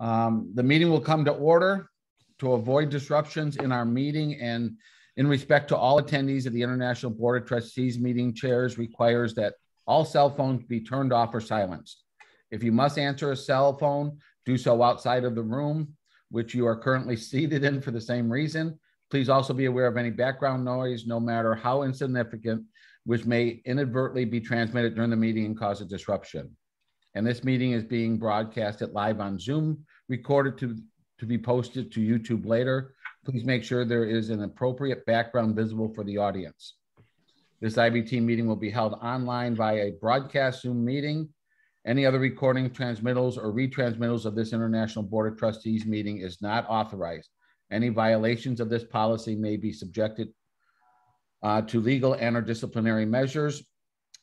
Um, the meeting will come to order to avoid disruptions in our meeting and in respect to all attendees of the International Board of Trustees meeting chairs requires that all cell phones be turned off or silenced. If you must answer a cell phone, do so outside of the room, which you are currently seated in for the same reason. Please also be aware of any background noise, no matter how insignificant, which may inadvertently be transmitted during the meeting and cause a disruption. And this meeting is being broadcasted live on Zoom, recorded to, to be posted to YouTube later. Please make sure there is an appropriate background visible for the audience. This IBT meeting will be held online via a broadcast Zoom meeting. Any other recording, transmittals, or retransmittals of this International Board of Trustees meeting is not authorized. Any violations of this policy may be subjected uh, to legal and or disciplinary measures.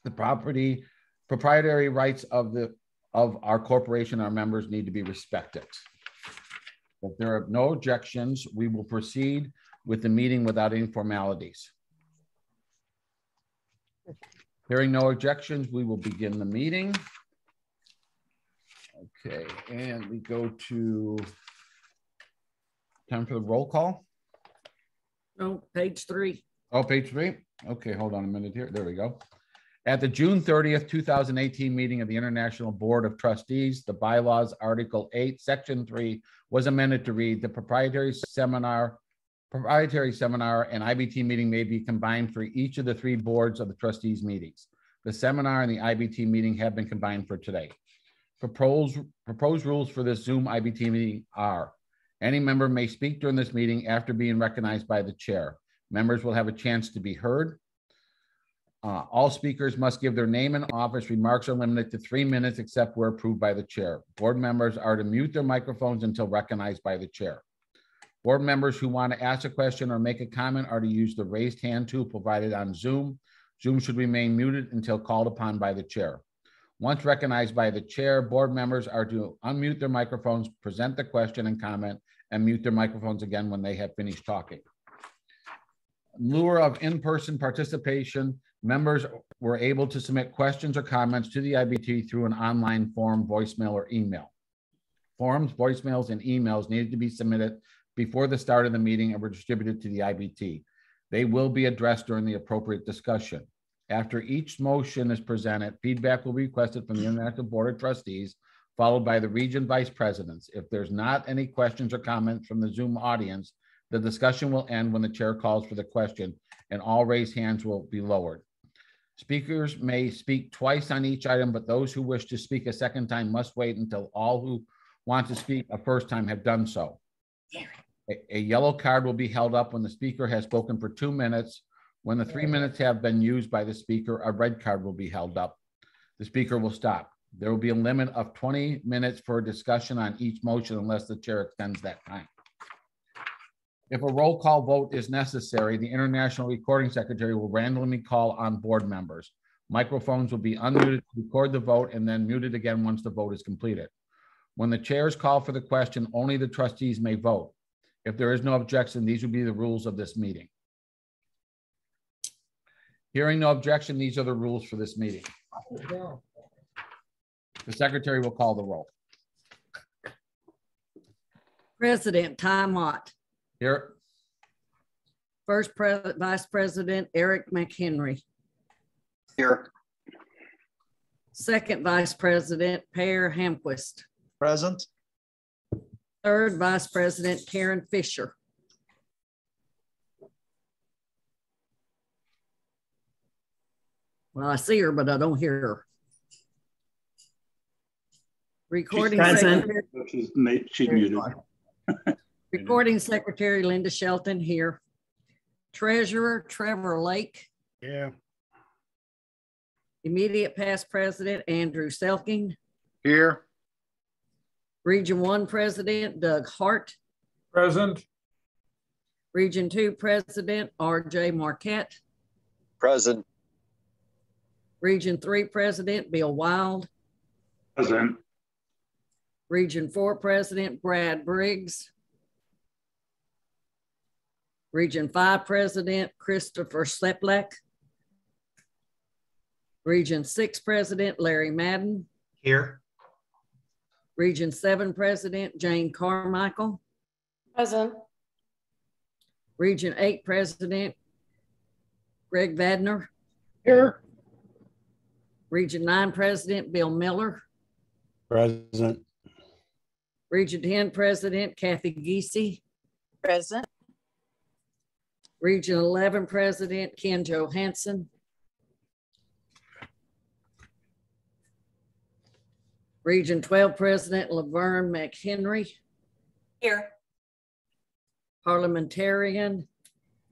The property proprietary rights of the of our corporation, our members need to be respected. If there are no objections, we will proceed with the meeting without any formalities. Hearing no objections, we will begin the meeting. Okay, and we go to time for the roll call. No, page three. Oh, page three. Okay, hold on a minute here. There we go. At the June 30th, 2018 meeting of the International Board of Trustees, the bylaws Article 8, Section 3 was amended to read the proprietary seminar proprietary seminar and IBT meeting may be combined for each of the three boards of the trustees meetings. The seminar and the IBT meeting have been combined for today. Proposed, proposed rules for this Zoom IBT meeting are any member may speak during this meeting after being recognized by the chair. Members will have a chance to be heard. Uh, all speakers must give their name and office. Remarks are limited to three minutes except where approved by the chair. Board members are to mute their microphones until recognized by the chair. Board members who want to ask a question or make a comment are to use the raised hand tool provided on Zoom. Zoom should remain muted until called upon by the chair. Once recognized by the chair, board members are to unmute their microphones, present the question and comment, and mute their microphones again when they have finished talking. Lure of in-person participation, members were able to submit questions or comments to the IBT through an online form, voicemail, or email. Forms, voicemails, and emails needed to be submitted before the start of the meeting and were distributed to the IBT. They will be addressed during the appropriate discussion. After each motion is presented, feedback will be requested from the International Board of Trustees, followed by the region vice presidents. If there's not any questions or comments from the Zoom audience, the discussion will end when the chair calls for the question and all raised hands will be lowered. Speakers may speak twice on each item, but those who wish to speak a second time must wait until all who want to speak a first time have done so. A, a yellow card will be held up when the speaker has spoken for two minutes. When the three minutes have been used by the speaker, a red card will be held up. The speaker will stop. There will be a limit of 20 minutes for discussion on each motion unless the chair extends that time. If a roll call vote is necessary, the International Recording Secretary will randomly call on board members. Microphones will be unmuted to record the vote and then muted again once the vote is completed. When the chairs call for the question, only the trustees may vote. If there is no objection, these will be the rules of this meeting. Hearing no objection, these are the rules for this meeting. The secretary will call the roll. President Ty Mott, Here, First Pre- Vice President Eric McHenry, Here. Second Vice President Per Hamquist, Present. Third Vice President Karen Fisher. Well, I see her, but I don't hear her. Recording present. Secretary, She's, she's muted. Recording Secretary Linda Shelton here. Treasurer Trevor Lake, Yeah. immediate past president Andrew Selking, Here. Region One President Doug Hart, Present. Region Two President RJ Marquette, Present. Region Three President Bill Wild, Present. Region Four President Brad Briggs, Region Five President Christopher Sleplak, Region Six President Larry Madden, Here. Region Seven President Jane Carmichael, Present. Region Eight President Greg Vadner, Here. Region Nine President Bill Miller, Present. Region Ten President Kathy Geesey, Present. Region Eleven President Ken Johansson, Region Twelve President Laverne McHenry, Here. Parliamentarian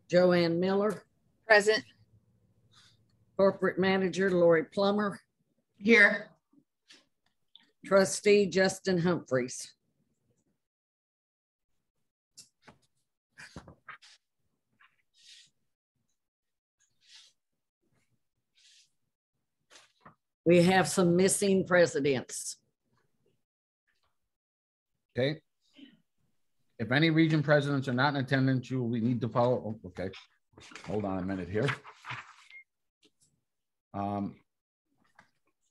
Joanne Miller, Present. Corporate Manager Lori Plummer, Here. Trustee Justin Humphreys. We have some missing presidents. Okay. If any region presidents are not in attendance, you will need to follow, oh, okay, hold on a minute here. Um,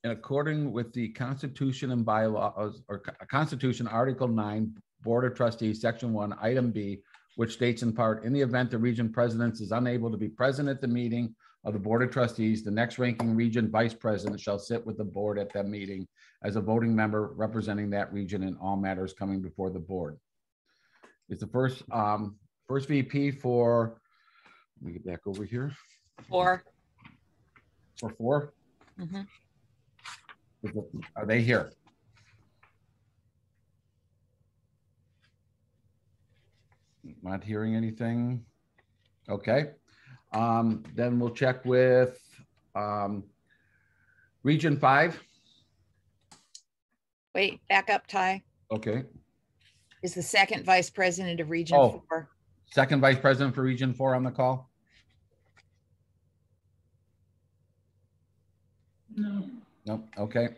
In according with the Constitution and bylaws, or Constitution, Article nine, Board of Trustees, Section one, Item B, which states in part, in the event the region president is unable to be present at the meeting of the Board of Trustees, the next ranking region vice president shall sit with the board at that meeting as a voting member representing that region in all matters coming before the board. It's the first, um, first VP for, let me get back over here, Four. for four. Mhm. Are they here? Not hearing anything. Okay, um, then we'll check with, um, Region Five. Wait, back up, Ty. Okay, Is the second vice president of Region Oh. Four. second Vice President for Region Four on the call? No. Nope, okay.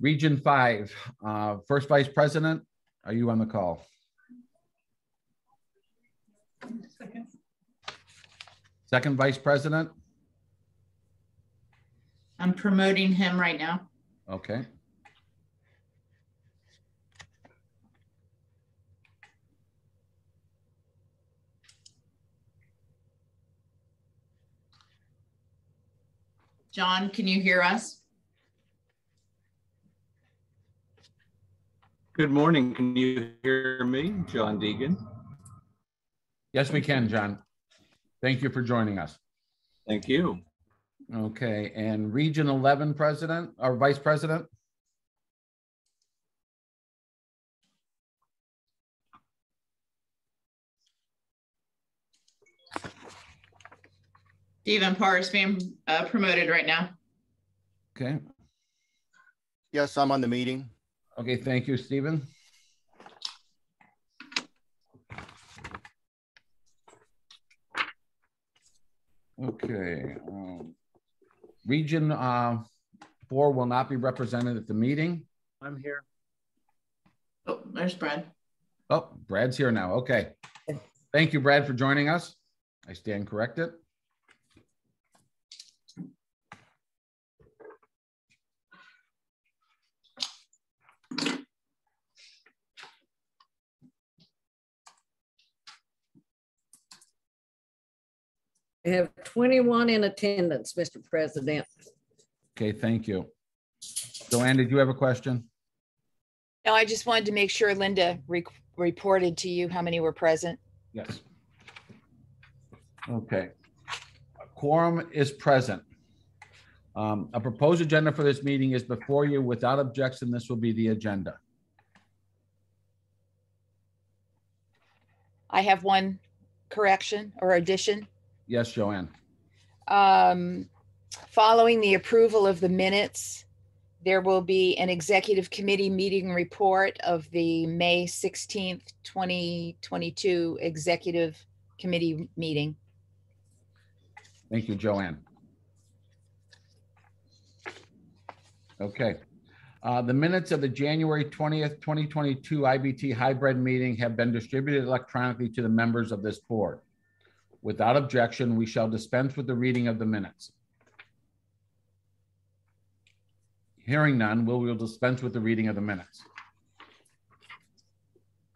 Region Five, uh, First Vice President, are you on the call? Second Vice President, I'm promoting him right now. okay. John, can you hear us? Good morning. Can you hear me? John Deegan. Yes, we can, John. Thank you for joining us. Thank you. Okay, and Region Eleven President or Vice President? Stephen Parr is being uh, promoted right now. Okay, Yes, I'm on the meeting. okay, thank you, Stephen. Okay. um, Region uh, Four will not be represented at the meeting. I'm here. Oh, there's Brad. Oh, Brad's here now. Okay. Thank you, Brad, for joining us. I stand corrected. We have twenty-one in attendance, Mr. President. Okay, thank you. Joanne, did you have a question? No, I just wanted to make sure Linda re- reported to you how many were present. Yes. Okay. A Quorum is present. Um, A proposed agenda for this meeting is before you. Without objection, this will be the agenda. I have one correction or addition. Yes, Joanne. Um, following the approval of the minutes, there will be an executive committee meeting report of the May sixteenth, twenty twenty-two executive committee meeting. Thank you, Joanne. Okay. Uh, The minutes of the January 20th, 2022 IBT hybrid meeting have been distributed electronically to the members of this board. Without objection, we shall dispense with the reading of the minutes. Hearing none, we will dispense with the reading of the minutes.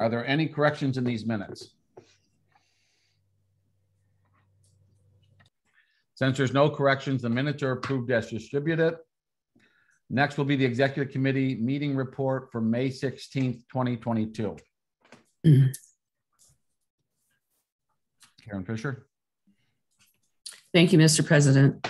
Are there any corrections in these minutes? Since there's no corrections, the minutes are approved as distributed. Next will be the Executive Committee meeting report for May sixteenth, twenty twenty-two. Karen Fisher? Thank you, Mr. President.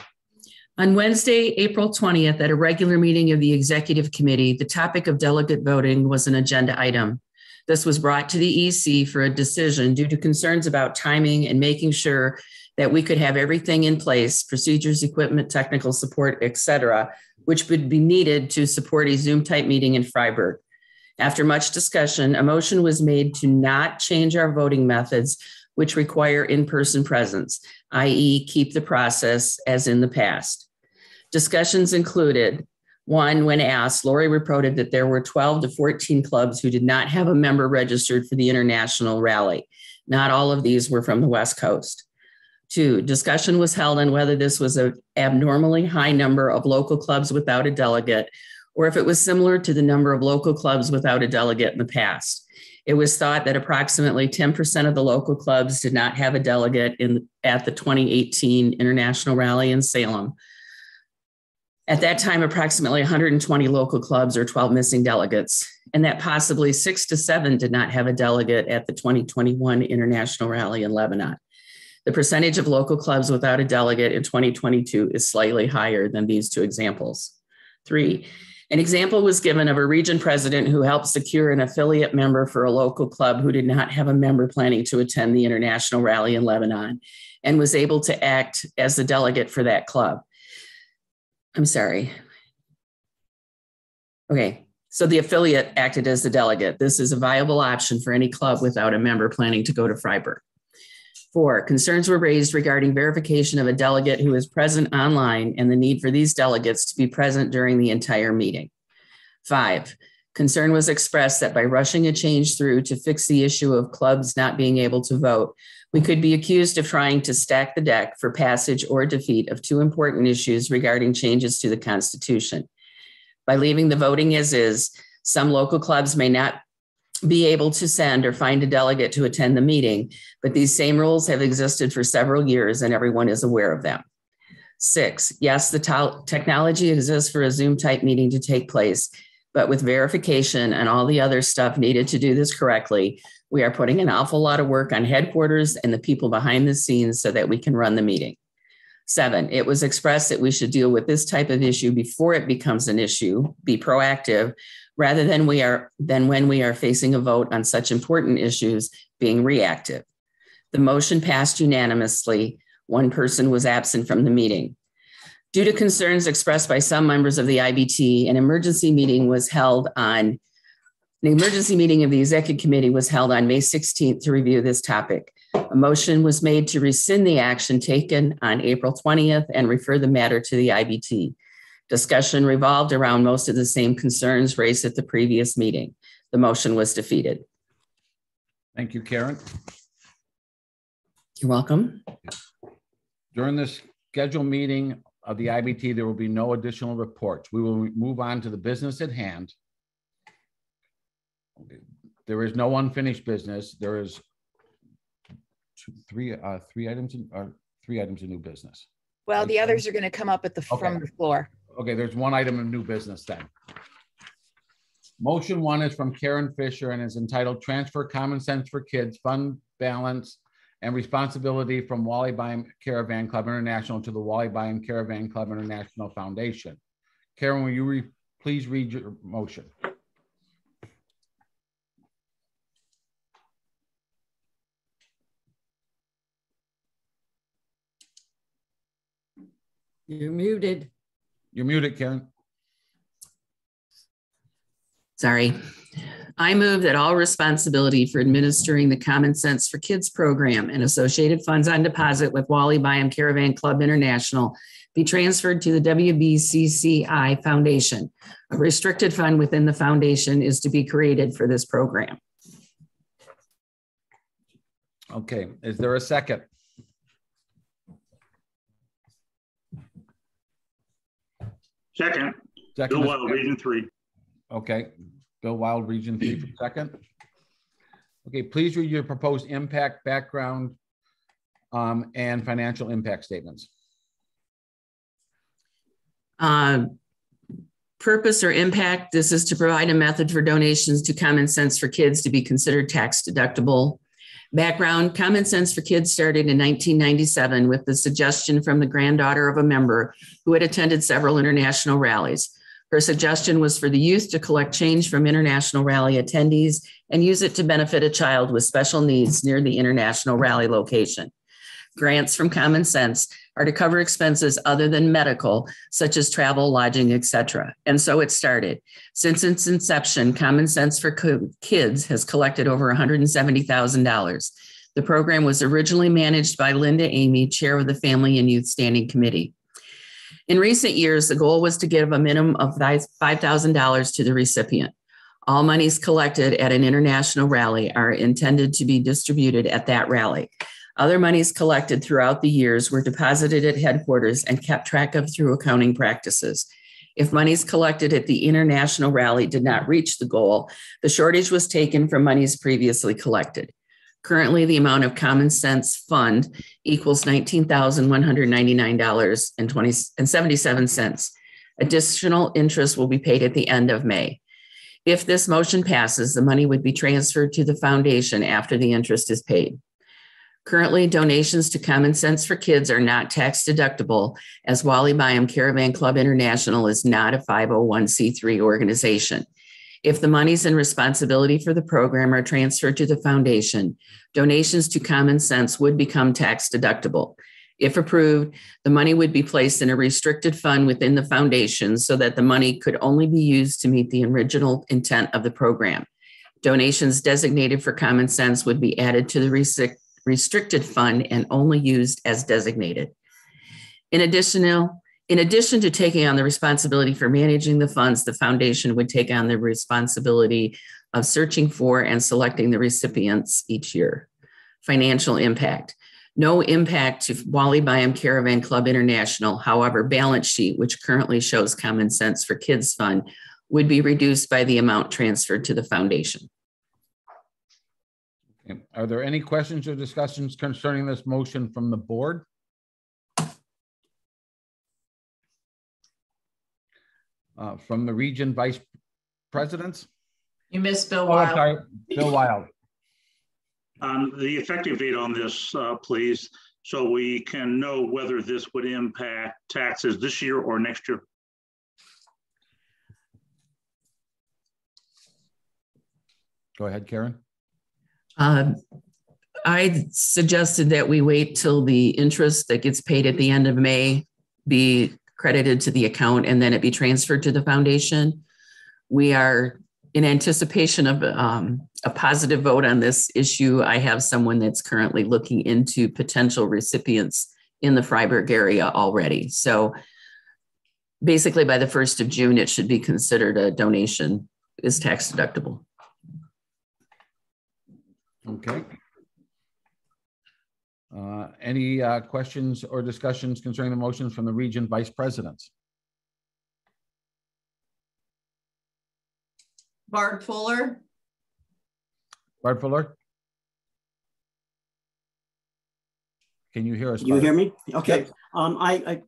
On Wednesday, April 20th, at a regular meeting of the Executive Committee, the topic of delegate voting was an agenda item. This was brought to the EC for a decision due to concerns about timing and making sure that we could have everything in place, procedures, equipment, technical support, et cetera, which would be needed to support a Zoom type meeting in Fryeburg. After much discussion, a motion was made to not change our voting methods, which require in-person presence, i.e. keep the process as in the past. Discussions included, one, when asked, Lori reported that there were 12 to 14 clubs who did not have a member registered for the international rally. Not all of these were from the West Coast. Two, discussion was held on whether this was an abnormally high number of local clubs without a delegate, or if it was similar to the number of local clubs without a delegate in the past. It was thought that approximately 10% of the local clubs did not have a delegate in, at the 2018 International Rally in Salem. At that time, approximately 120 local clubs or 12 missing delegates, and that possibly six to seven did not have a delegate at the 2021 International Rally in Lebanon. The percentage of local clubs without a delegate in 2022 is slightly higher than these two examples. Three, an example was given of a region president who helped secure an affiliate member for a local club who did not have a member planning to attend the international rally in Lebanon and was able to act as the delegate for that club. I'm sorry. Okay, so the affiliate acted as the delegate. This is a viable option for any club without a member planning to go to Fryeburg. Four, concerns were raised regarding verification of a delegate who is present online and the need for these delegates to be present during the entire meeting. Five, concern was expressed that by rushing a change through to fix the issue of clubs not being able to vote, we could be accused of trying to stack the deck for passage or defeat of two important issues regarding changes to the Constitution. By leaving the voting as is, some local clubs may not be able to send or find a delegate to attend the meeting, but these same rules have existed for several years and everyone is aware of them. Six, yes, the technology exists for a Zoom type meeting to take place, but with verification and all the other stuff needed to do this correctly, we are putting an awful lot of work on headquarters and the people behind the scenes so that we can run the meeting. Seven, it was expressed that we should deal with this type of issue before it becomes an issue, be proactive, rather than we are than when we are facing a vote on such important issues being reactive. The motion passed unanimously. One person was absent from the meeting. Due to concerns expressed by some members of the IBT, an emergency meeting was held on an emergency meeting of the executive committee was held on May 16th to review this topic. A motion was made to rescind the action taken on April 20th and refer the matter to the IBT. Discussion revolved around most of the same concerns raised at the previous meeting. The motion was defeated. Thank you, Karen. You're welcome. During this scheduled meeting of the IBT, there will be no additional reports. We will move on to the business at hand. There is no unfinished business. There is two, three, uh, three items, in uh, three items of new business. Well, the others are going to come up at the, Okay. from the floor. Okay, there's one item of new business then. Motion one is from Karen Fisher and is entitled Transfer Common Cents for Kids Fund Balance and Responsibility from Wally Byam Caravan Club International to the Wally Byam Caravan Club International Foundation. Karen, will you re- please read your motion? You're muted. You're muted, Karen. Sorry. I move that all responsibility for administering the Common Cents for Kids program and associated funds on deposit with Wally Byam Caravan Club International be transferred to the WBCCI Foundation. A restricted fund within the foundation is to be created for this program. Okay, is there a second? Second. Second Bill is- Wild, Region Three. Okay, Bill Wild, Region Three for second. Okay, please read your proposed impact, background, um, and financial impact statements. Uh, Purpose or impact, this is to provide a method for donations to Common Cents for Kids to be considered tax deductible. Background, Common Cents for Kids started in 1997 with the suggestion from the granddaughter of a member who had attended several international rallies. Her suggestion was for the youth to collect change from international rally attendees and use it to benefit a child with special needs near the international rally location. Grants from Common Cents are to cover expenses other than medical, such as travel, lodging, etc. And so it started. Since its inception, Common Cents for Kids has collected over $170,000. The program was originally managed by Linda Amy, chair of the Family and Youth Standing Committee. In recent years, the goal was to give a minimum of $5,000 to the recipient. All monies collected at an international rally are intended to be distributed at that rally. Other monies collected throughout the years were deposited at headquarters and kept track of through accounting practices. If monies collected at the international rally did not reach the goal, the shortage was taken from monies previously collected. Currently, the amount of common cents fund equals $19,199.20 Additional interest will be paid at the end of May. If this motion passes, the money would be transferred to the foundation after the interest is paid. Currently, donations to Common Cents for Kids are not tax deductible as Wally Byam Caravan Club International is not a 501c3 organization. If the monies and responsibility for the program are transferred to the foundation, donations to Common Cents would become tax deductible. If approved, the money would be placed in a restricted fund within the foundation so that the money could only be used to meet the original intent of the program. Donations designated for Common Cents would be added to the restricted fund and only used as designated. In addition, in addition to taking on the responsibility for managing the funds, the foundation would take on the responsibility of searching for and selecting the recipients each year. Financial impact. No impact to Wally Byam Caravan Club International. However, balance sheet, which currently shows Common Cents for Kids Fund, would be reduced by the amount transferred to the foundation. Okay, Are there any questions or discussions concerning this motion from the board? Uh, From the region vice presidents? You missed Bill Oh, Wild. sorry, Bill Wild. Um, the effective date on this, uh, please, so we can know whether this would impact taxes this year or next year. Go ahead, Karen. Um, I suggested that we wait till the interest that gets paid at the end of May be credited to the account and then it be transferred to the foundation. We are in anticipation of um, a positive vote on this issue. I have someone that's currently looking into potential recipients in the Fryeburg area already. So basically by the 1st of June, it should be considered a donation is tax deductible. Okay. Uh, Any uh, questions or discussions concerning the motions from the region vice presidents? Bart Fuller, Bart Fuller? Can you hear us? You Bart? hear me? Okay. Um, I, I,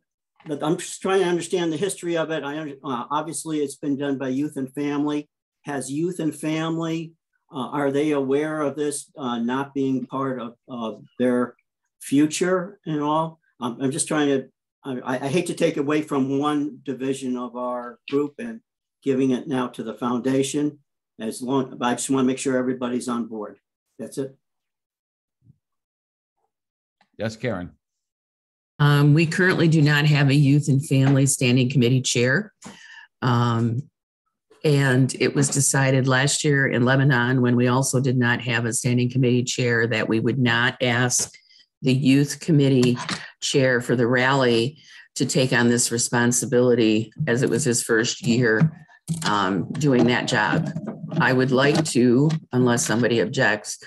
but I'm just trying to understand the history of it. I, uh, obviously it's been done by Youth and Family. Has Youth and Family, uh, are they aware of this, uh, not being part of, of their future and all? Um, I'm just trying to, I, I hate to take away from one division of our group and giving it now to the foundation. As long, but I just want to make sure everybody's on board. That's it. Yes, Karen. Um, we currently do not have a youth and family standing committee chair. Um, and it was decided last year in Lebanon, when we also did not have a standing committee chair, that we would not ask the youth committee chair for the rally to take on this responsibility as it was his first year um, doing that job. I would like to, unless somebody objects,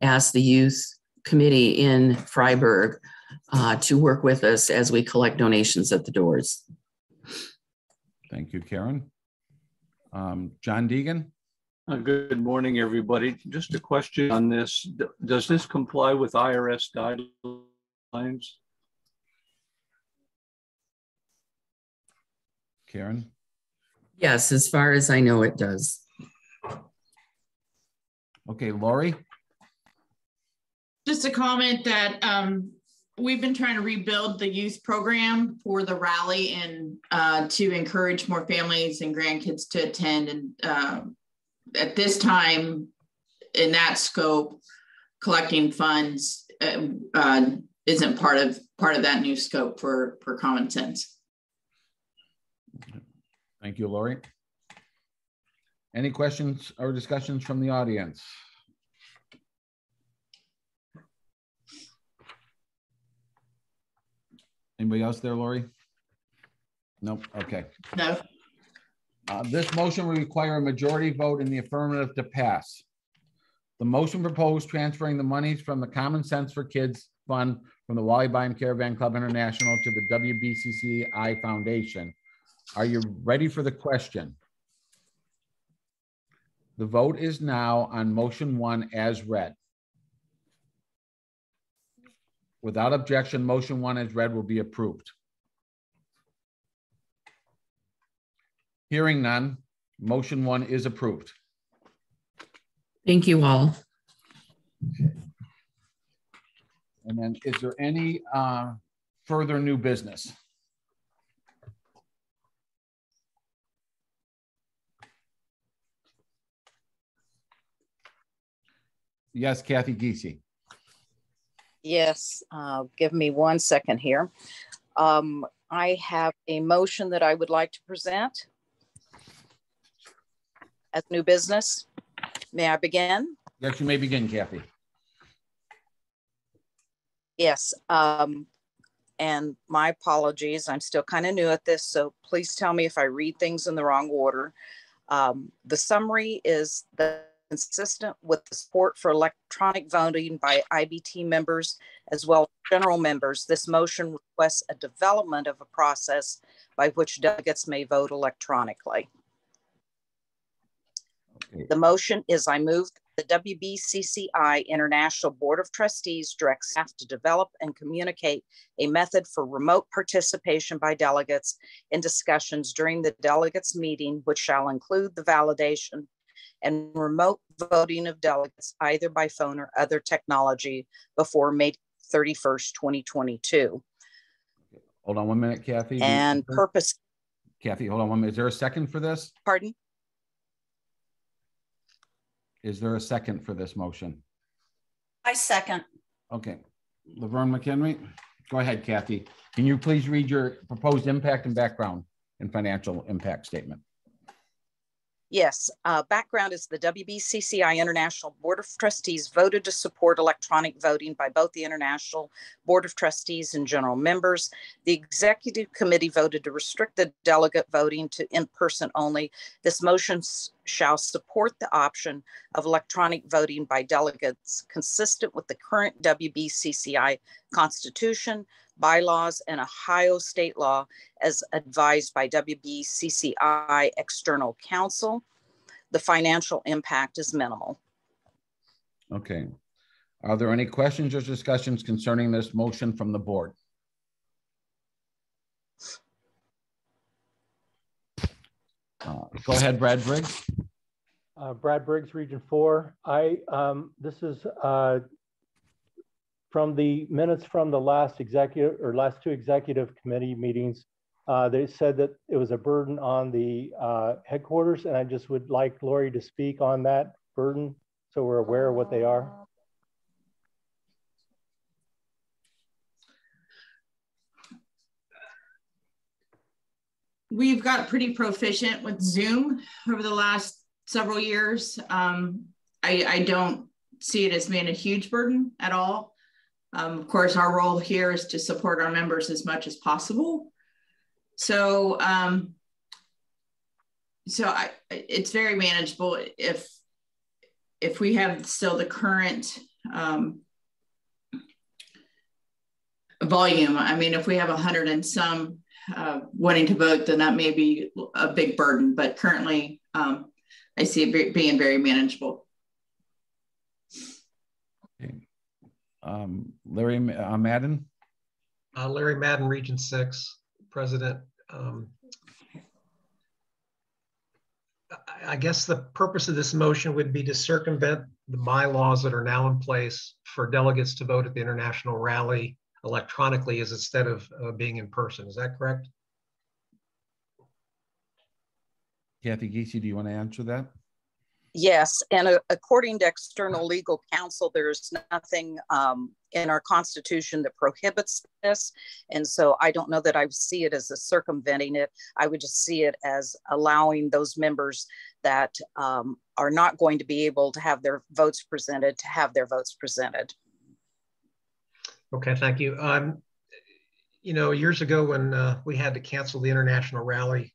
ask the youth committee in Fryeburg uh, to work with us as we collect donations at the doors. Thank you, Karen. Um, John Deegan? Uh, Good morning, everybody. Just a question on this. Does this comply with IRS guidelines? Karen? Yes, as far as I know, it does. Okay, Lori? Just a comment that um, we've been trying to rebuild the youth program for the rally and uh, to encourage more families and grandkids to attend. And uh, at this time, in that scope, collecting funds uh, uh, isn't part of part of that new scope for for common cents. Thank you, Lori. Any questions or discussions from the audience? Anybody else there, Lori? Nope, okay. No. Uh, This motion will require a majority vote in the affirmative to pass. The motion proposed transferring the monies from the Common Cents for Kids Fund from the Wally Byam Caravan Club International to the WBCCI Foundation. Are you ready for the question? The vote is now on motion one as read. Without objection, motion one as read will be approved. Hearing none, motion one is approved. Thank you all. And then is there any uh, further new business? Yes, Kathy Geesey. Yes, uh, give me one second here. Um, I have a motion that I would like to present as new business. May I begin? Yes, you may begin, Kathy. Yes, um, and my apologies. I'm still kind of new at this, so please tell me if I read things in the wrong order. Um, the summary is the consistent with the support for electronic voting by IBT members as well as general members. This motion requests a development of a process by which delegates may vote electronically. Okay. The motion is I move the WBCCI International Board of Trustees directs staff to develop and communicate a method for remote participation by delegates in discussions during the delegates meeting, which shall include the validation and remote voting of delegates either by phone or other technology before May 31st, 2022. Hold on one minute, Kathy. And purpose, Kathy, hold on one minute. Is there a second for this? pardon? Is there a second for this motion? I second. Okay, Laverne McHenry, go ahead, Kathy. Can you please read your proposed impact and background and financial impact statement? Yes, uh, background is the WBCCI International Board of Trustees voted to support electronic voting by both the International Board of Trustees and general members. The Executive Committee voted to restrict the delegate voting to in-person only. This motion shall support the option of electronic voting by delegates consistent with the current WBCCI Constitution, bylaws, and Ohio state law as advised by WBCCI External Counsel. The financial impact is minimal. Okay. Are there any questions or discussions concerning this motion from the board? Uh, Go ahead, Brad Briggs. Uh, Brad Briggs, Region Four. I, um, this is, uh, from the minutes from the last executive or last two executive committee meetings. Uh, they said that it was a burden on the, uh, headquarters and I just would like Lori to speak on that burden. So we're aware of what they are. We've got pretty proficient with Zoom over the last several years. Um, I, I don't see it as being a huge burden at all. Um, of course, our role here is to support our members as much as possible. So, um, so I, it's very manageable if if we have still the current um, volume. I mean, if we have a hundred and some uh, wanting to vote, then that may be a big burden. But currently, um, I see it being very manageable. Um, Larry uh, Madden? Uh, Larry Madden, Region 6, President. Um, I guess the purpose of this motion would be to circumvent the bylaws that are now in place for delegates to vote at the international rally electronically as instead of uh, being in person. Is that correct? Kathy Giese, do you want to answer that? Yes, and uh, according to external legal counsel, there's nothing um, in our constitution that prohibits this. And so I don't know that I see it as a circumventing it. I would just see it as allowing those members that um, are not going to be able to have their votes presented to have their votes presented. Okay, thank you. Um, you know, years ago when uh, we had to cancel the international rally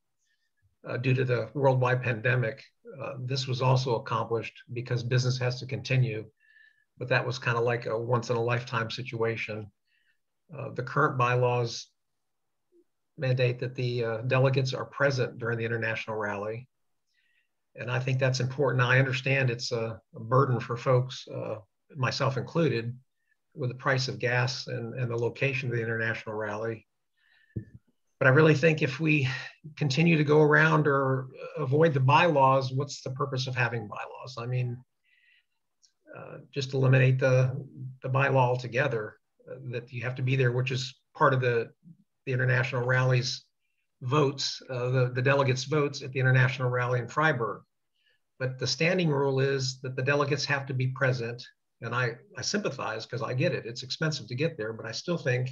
uh, due to the worldwide pandemic, uh, this was also accomplished because business has to continue. But that was kind of like a once in a lifetime situation. Uh, the current bylaws mandate that the uh, delegates are present during the international rally. And I think that's important. I understand it's a, a burden for folks, uh, myself included, with the price of gas and, and the location of the international rally. But I really think if we continue to go around or avoid the bylaws, what's the purpose of having bylaws? I mean, uh, just eliminate the, the bylaw altogether uh, that you have to be there, which is part of the, the international rallies votes, uh, the, the delegates votes at the international rally in Fryeburg. But the standing rule is that the delegates have to be present. And I, I sympathize because I get it. It's expensive to get there, but I still think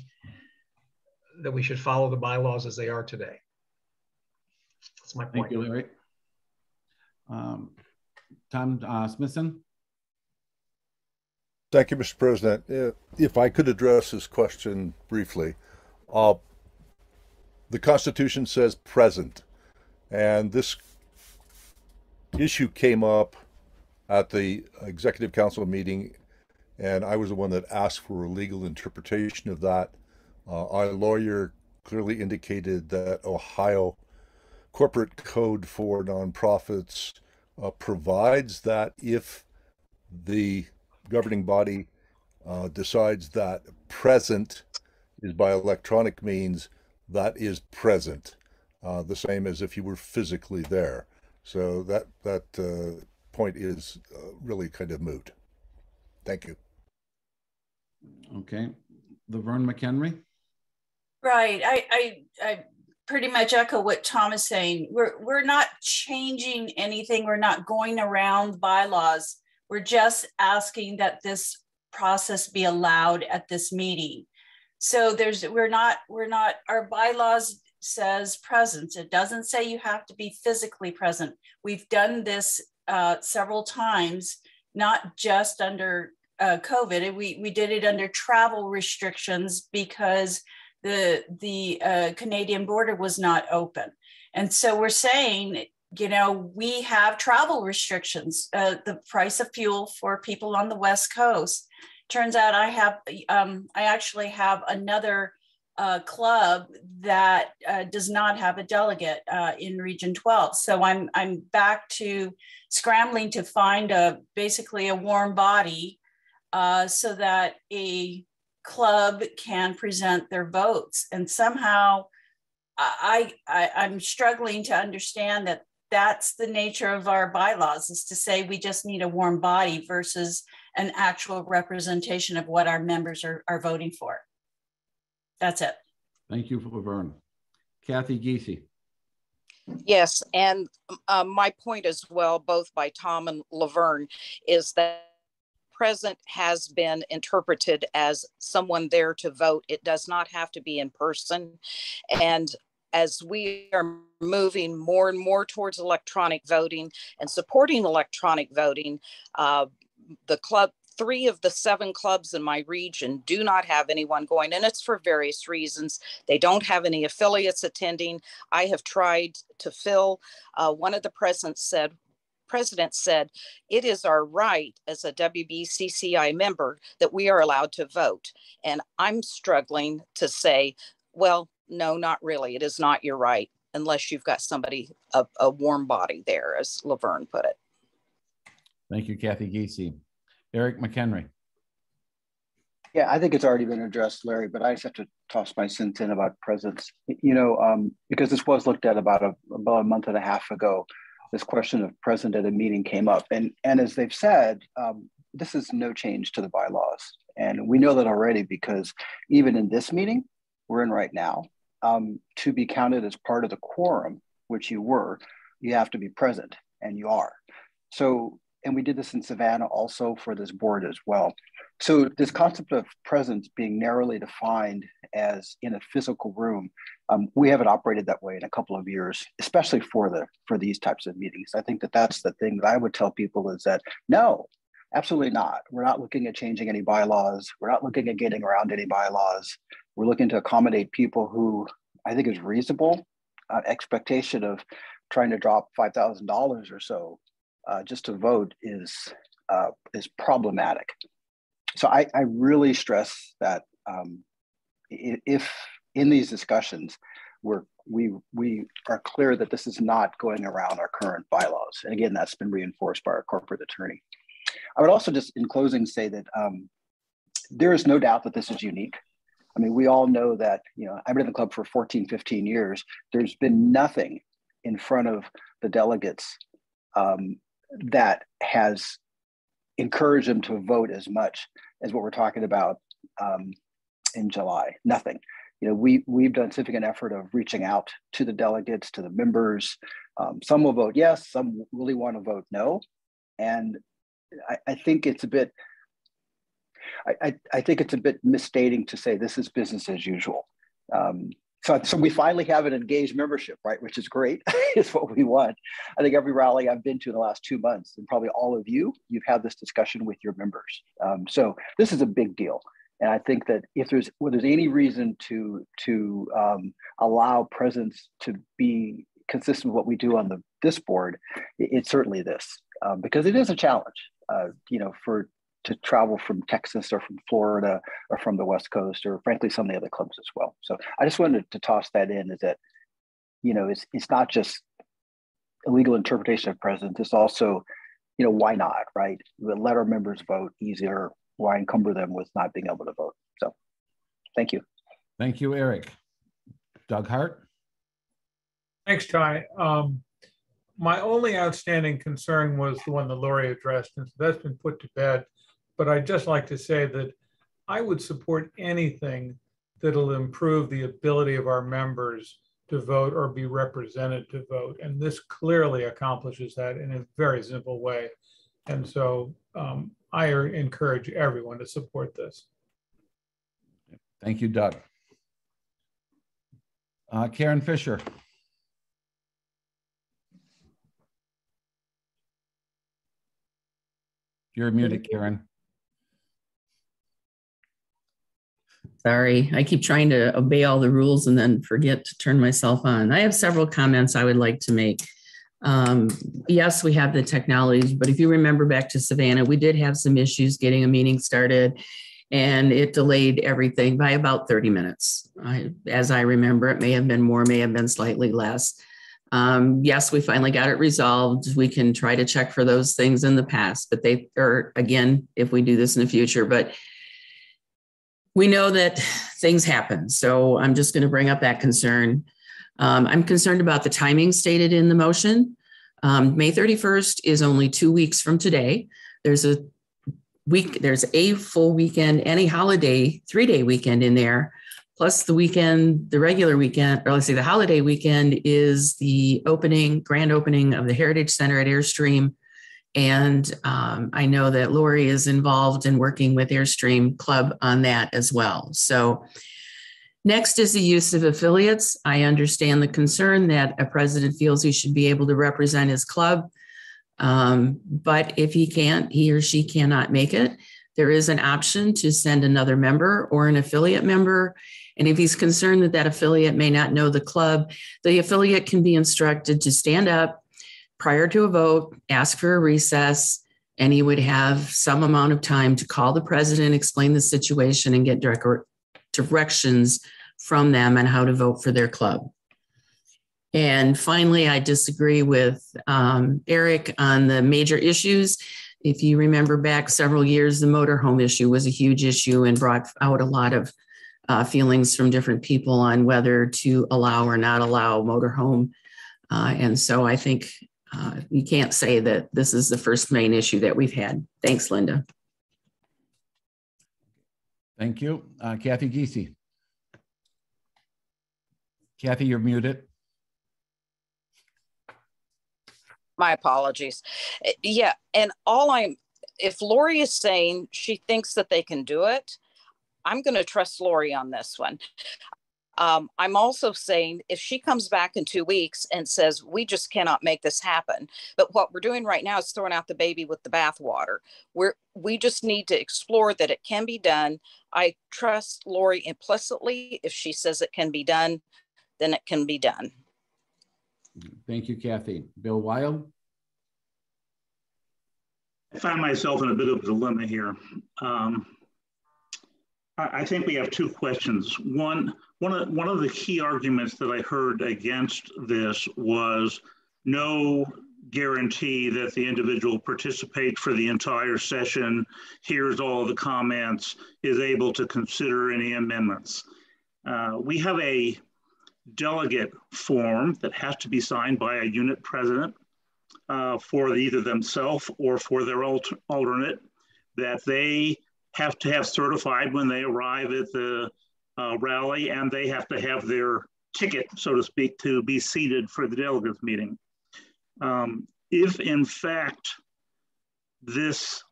that we should follow the bylaws as they are today. That's my point. Thank you, Larry. Um, Tom uh, Smithson. Thank you, Mr. President. If I could address this question briefly. Uh, the Constitution says present, and this issue came up at the Executive Council meeting, and I was the one that asked for a legal interpretation of that uh, our lawyer clearly indicated that Ohio corporate code for nonprofits uh, provides that if the governing body uh, decides that present is by electronic means, that is present, uh, the same as if you were physically there. So that that uh, point is uh, really kind of moot. Thank you. Okay, Laverne McHenry. Right. I, I, I pretty much echo what Tom is saying. We're, we're not changing anything. We're not going around bylaws. We're just asking that this process be allowed at this meeting. So there's, we're not, we're not, our bylaws says presence. It doesn't say you have to be physically present. We've done this uh, several times, not just under uh, COVID. We, we did it under travel restrictions because the the uh, Canadian border was not open, and so we're saying, you know, we have travel restrictions. Uh, the price of fuel for people on the West Coast. Turns out I have, um, I actually have another uh, club that uh, does not have a delegate uh, in Region 12. So I'm I'm back to scrambling to find a basically a warm body uh, so that a club can present their votes. And somehow I, I, I'm struggling to understand that that's the nature of our bylaws is to say we just need a warm body versus an actual representation of what our members are, are voting for. That's it. Thank you, for Laverne. Kathy Giese. Yes, and uh, my point as well, both by Tom and Laverne, is that present has been interpreted as someone there to vote. It does not have to be in person. And as we are moving more and more towards electronic voting and supporting electronic voting, uh, the club, three of the seven clubs in my region do not have anyone going, and it's for various reasons. They don't have any affiliates attending. I have tried to fill. Uh, one of the presidents said, president said, it is our right as a WBCCI member that we are allowed to vote. And I'm struggling to say, well, no, not really. It is not your right unless you've got somebody, a, a warm body there, as Laverne put it. Thank you, Kathy Giese. Eric McHenry. Yeah, I think it's already been addressed, Larry, but I just have to toss my sense in about presence. You know, um, because this was looked at about a, about a month and a half ago, this question of present at a meeting came up. And, and as they've said, um, this is no change to the bylaws. And we know that already because even in this meeting we're in right now, um, to be counted as part of the quorum, which you were, you have to be present, and you are. So, and we did this in Savannah also for this board as well. So this concept of presence being narrowly defined as in a physical room, um, we haven't operated that way in a couple of years, especially for the for these types of meetings. I think that that's the thing that I would tell people is that no, absolutely not. We're not looking at changing any bylaws. We're not looking at getting around any bylaws. We're looking to accommodate people who I think is reasonable uh, expectation of trying to drop five thousand dollars or so uh, just to vote is uh, is problematic so I, I really stress that um, if in these discussions we're we we are clear that this is not going around our current bylaws. And again that's been reinforced by our corporate attorney. I would also just in closing say that um, there is no doubt that this is unique. I mean we all know that you know i've been in the club for 14 15 years. There's been nothing in front of the delegates um, that has encouraged them to vote as much as what we're talking about um, in July. Nothing. You know, we we've done significant effort of reaching out to the delegates, to the members. Um, some will vote yes, some really want to vote no, and I, I think it's a bit. I, I, think it's a bit misstating to say this is business as usual. Um, so, so we finally have an engaged membership, right? Which is great. is what we want. I think every rally I've been to in the last two months, and probably all of you, you've had this discussion with your members. Um, so this is a big deal. And I think that if there's well, there's any reason to to um, allow presence to be consistent with what we do on the this board, it, it's certainly this um, because it is a challenge. Uh, you know, for to travel from Texas or from Florida or from the West Coast or frankly some of the other clubs as well. So I just wanted to toss that in is that, you know, it's it's not just a legal interpretation of presence, it's also, you know, why not, right? Let our members vote easier. Why encumber them with not being able to vote? So thank you. Thank you, Eric. Doug Hart. Thanks, Ty. Um, my only outstanding concern was the one that Lori addressed, and so that's been put to bed. But I'd just like to say that I would support anything that'll improve the ability of our members to vote or be represented to vote. And this clearly accomplishes that in a very simple way. And so um, I encourage everyone to support this. Thank you, Doug. Uh, Karen Fisher. You're muted, Karen. Sorry, I keep trying to obey all the rules and then forget to turn myself on. I have several comments I would like to make. Um, yes, we have the technology, but if you remember back to Savannah, we did have some issues getting a meeting started and it delayed everything by about 30 minutes. I, as I remember, it may have been more, may have been slightly less. Um, yes, we finally got it resolved. We can try to check for those things in the past, but they are, again, if we do this in the future, but we know that things happen. So I'm just going to bring up that concern. Um, I'm concerned about the timing stated in the motion. Um, May 31st is only two weeks from today. There's a week, there's a full weekend, any holiday, three day weekend in there. Plus the weekend, the regular weekend, or let's say the holiday weekend is the opening, grand opening of the Heritage Center at Airstream and um, I know that Lori is involved in working with Airstream Club on that as well. So, next is the use of affiliates. I understand the concern that a president feels he should be able to represent his club. Um, but if he can't, he or she cannot make it, there is an option to send another member or an affiliate member. And if he's concerned that that affiliate may not know the club, the affiliate can be instructed to stand up prior to a vote, ask for a recess, and he would have some amount of time to call the president, explain the situation, and get direct directions from them on how to vote for their club. And finally, I disagree with um, Eric on the major issues. If you remember back several years, the motorhome issue was a huge issue and brought out a lot of uh, feelings from different people on whether to allow or not allow motorhome. Uh, and so I think uh, you can't say that this is the first main issue that we've had. Thanks, Linda. Thank you. Uh, Kathy Giese. Kathy, you're muted. My apologies. Eh, Yeah, and all I'm, if Lori is saying she thinks that they can do it, I'm going to trust Lori on this one. Um, I'm also saying if she comes back in two weeks and says, we just cannot make this happen, but what we're doing right now is throwing out the baby with the bathwater. We're, we just need to explore that it can be done. I trust Lori implicitly. If she says it can be done, then it can be done. Thank you, Kathy. Bill Wild. I find myself in a bit of a dilemma here. Um, I, I think we have two questions. One, one of, one of the key arguments that I heard against this was no guarantee that the individual participates for the entire session, hears all the comments, is able to consider any amendments. Uh, we have a delegate form that has to be signed by a unit president uh, for either themselves or for their alter alternate that they have to have certified when they arrive at the uh, rally and they have to have their ticket, so to speak, to be seated for the delegates meeting. Um, if in fact this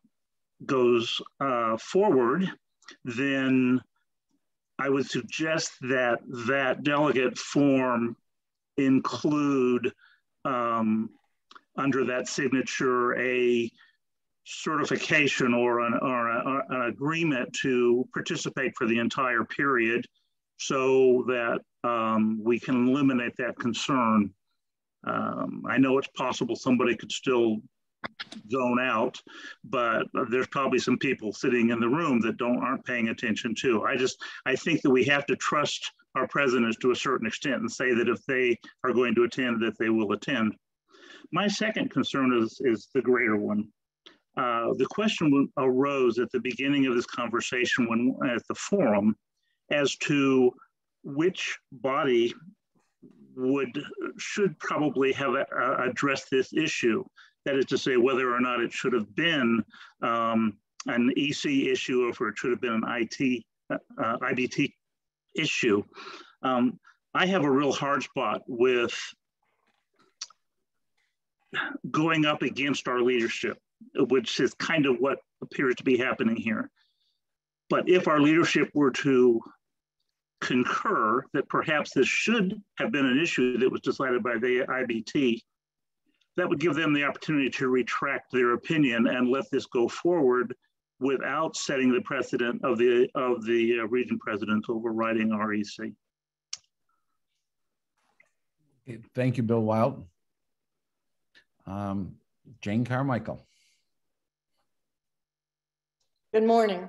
goes uh, forward, then I would suggest that that delegate form include um, under that signature a certification or an, or, a, or an agreement to participate for the entire period so that um, we can eliminate that concern. Um, I know it's possible somebody could still zone out, but there's probably some people sitting in the room that don't aren't paying attention to. I just I think that we have to trust our presidents to a certain extent and say that if they are going to attend, that they will attend. My second concern is is the greater one. Uh, the question arose at the beginning of this conversation when at the forum as to which body would should probably have uh, addressed this issue. That is to say, whether or not it should have been um, an EC issue or if it should have been an IT, uh, IBT issue. Um, I have a real hard spot with going up against our leadership, which is kind of what appears to be happening here. But if our leadership were to concur that perhaps this should have been an issue that was decided by the IBT, that would give them the opportunity to retract their opinion and let this go forward without setting the precedent of the of the uh, region presidents overriding REC. Thank you, Bill Wild. Um, Jane Carmichael. Good morning.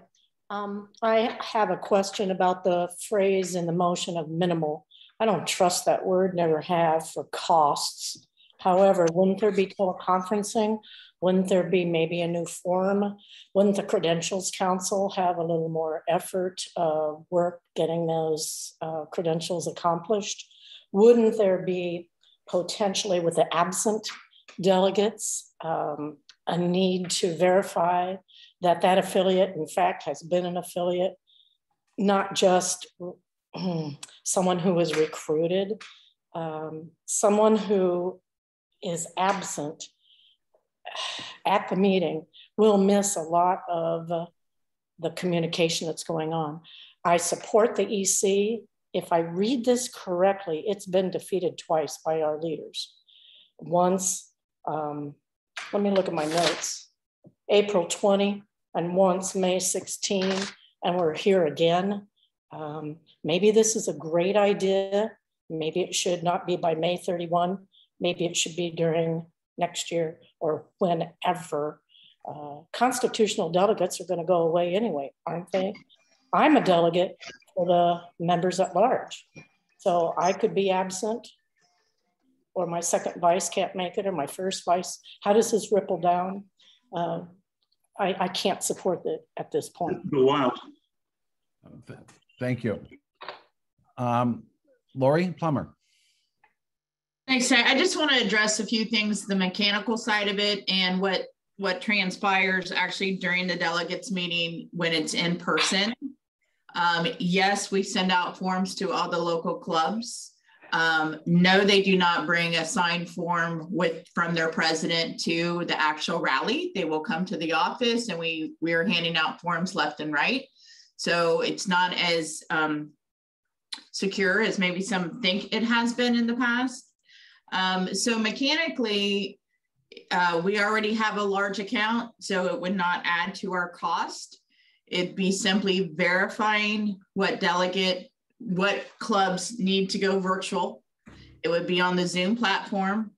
Um, I have a question about the phrase in the motion of minimal. I don't trust that word, never have for costs. However, wouldn't there be teleconferencing? Wouldn't there be maybe a new forum? Wouldn't the Credentials Council have a little more effort, uh, work getting those uh, credentials accomplished? Wouldn't there be potentially with the absent delegates um, a need to verify that that affiliate, in fact, has been an affiliate, not just someone who was recruited, um, someone who is absent at the meeting We'll miss a lot of uh, the communication that's going on. I support the EC. If I read this correctly, it's been defeated twice by our leaders. Once, um, let me look at my notes, April 20 and once May 16, and we're here again. Um, maybe this is a great idea. Maybe it should not be by May 31. Maybe it should be during next year or whenever. Uh, constitutional delegates are going to go away anyway, aren't they? I'm a delegate for the members at large. So I could be absent or my second vice can't make it or my first vice. How does this ripple down? Uh, I, I can't support it at this point. Wow. Thank you. Um, Lori Plummer. Thanks. I just want to address a few things, the mechanical side of it and what what transpires actually during the delegates meeting when it's in person. Um, yes, we send out forms to all the local clubs. Um, no, they do not bring a signed form with from their president to the actual rally. They will come to the office and we we are handing out forms left and right. So it's not as um, secure as maybe some think it has been in the past. Um, so mechanically, uh, we already have a large account, so it would not add to our cost. It'd be simply verifying what delegate, what clubs need to go virtual. It would be on the Zoom platform.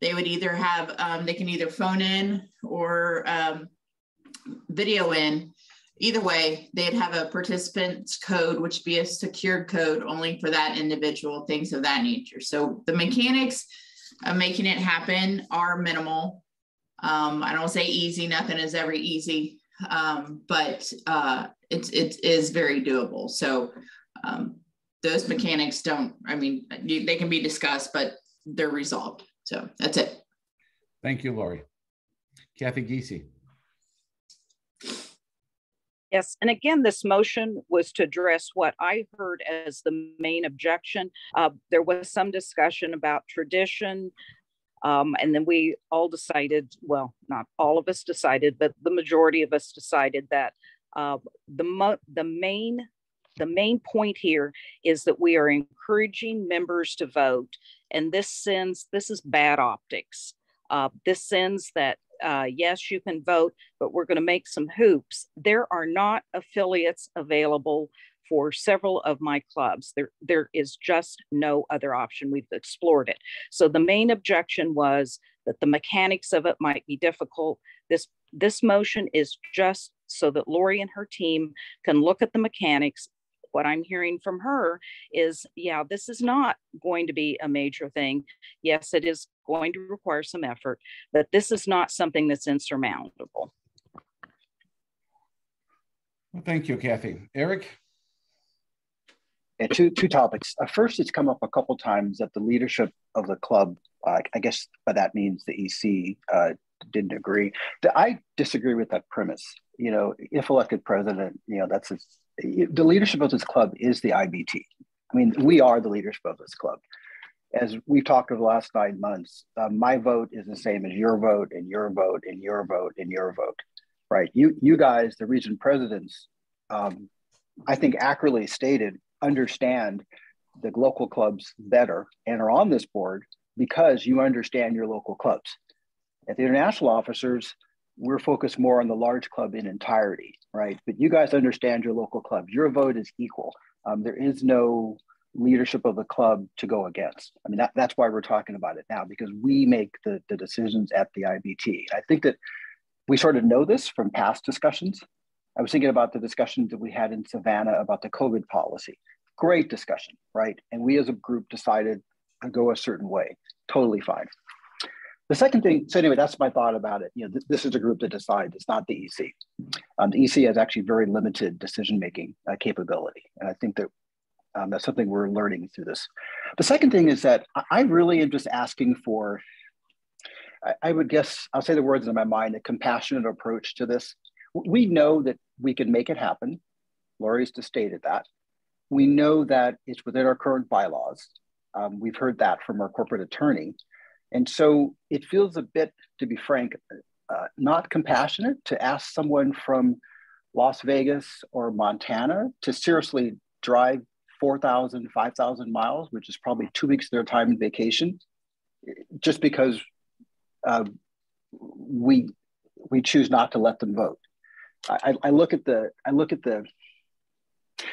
They would either have, um, they can either phone in or um, video in. Either way, they'd have a participant's code, which be a secured code only for that individual, things of that nature. So the mechanics of making it happen are minimal. Um, I don't say easy, nothing is ever easy, um, but uh, it's, it is very doable. So um, those mechanics don't, I mean, you, they can be discussed, but they're resolved. So that's it. Thank you, Lori. Kathy Giese. Yes, and again, this motion was to address what I heard as the main objection. Uh, there was some discussion about tradition, um, and then we all decided, well, not all of us decided, but the majority of us decided that uh, the, the main the main point here is that we are encouraging members to vote, and this sends this is bad optics. Uh, this sends that uh, yes, you can vote, but we're going to make some hoops. There are not affiliates available for several of my clubs. There, there is just no other option. We've explored it. So the main objection was that the mechanics of it might be difficult. This, this motion is just so that Lori and her team can look at the mechanics what I'm hearing from her is, yeah, this is not going to be a major thing. Yes, it is going to require some effort, but this is not something that's insurmountable. Well, thank you, Kathy. Eric? Yeah, two, two topics. Uh, first, it's come up a couple times that the leadership of the club, uh, I guess by that means the EC, uh, didn't agree. I disagree with that premise. You know, if elected president, you know, that's a, the leadership of this club is the IBT. I mean, we are the leadership of this club. As we've talked over the last nine months, uh, my vote is the same as your vote and your vote and your vote and your vote, right? You, you guys, the region presidents, um, I think accurately stated, understand the local clubs better and are on this board because you understand your local clubs. At the international officers, we're focused more on the large club in entirety, right? But you guys understand your local club. Your vote is equal. Um, there is no leadership of the club to go against. I mean, that, that's why we're talking about it now because we make the, the decisions at the IBT. I think that we sort of know this from past discussions. I was thinking about the discussion that we had in Savannah about the COVID policy. Great discussion, right? And we as a group decided to go a certain way. Totally fine. The second thing, so anyway, that's my thought about it. You know, th this is a group that decides. It's not the EC. Um, the EC has actually very limited decision-making uh, capability, and I think that um, that's something we're learning through this. The second thing is that I really am just asking for. I, I would guess I'll say the words in my mind: a compassionate approach to this. We know that we can make it happen. Lori's just stated that. We know that it's within our current bylaws. Um, we've heard that from our corporate attorney. And so it feels a bit, to be frank, uh, not compassionate to ask someone from Las Vegas or Montana to seriously drive 4,000, 5,000 miles, which is probably two weeks of their time in vacation, just because uh, we we choose not to let them vote. I, I look at the I look at the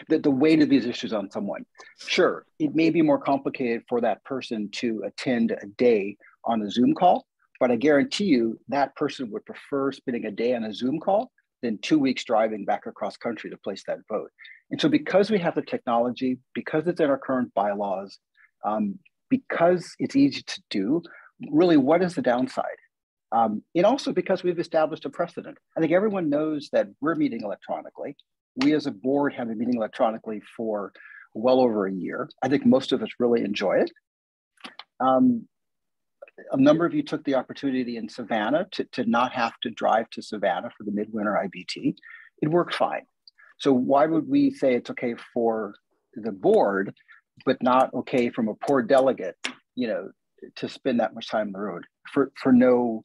the, the weight of these issues on someone. Sure, it may be more complicated for that person to attend a day on a Zoom call, but I guarantee you that person would prefer spending a day on a Zoom call than two weeks driving back across country to place that vote. And so because we have the technology, because it's in our current bylaws, um, because it's easy to do, really what is the downside? Um, and also because we've established a precedent. I think everyone knows that we're meeting electronically. We as a board have been meeting electronically for well over a year. I think most of us really enjoy it. Um, a number of you took the opportunity in Savannah to, to not have to drive to Savannah for the midwinter IBT. It worked fine. So why would we say it's okay for the board, but not okay from a poor delegate, you know, to spend that much time on the road for, for no,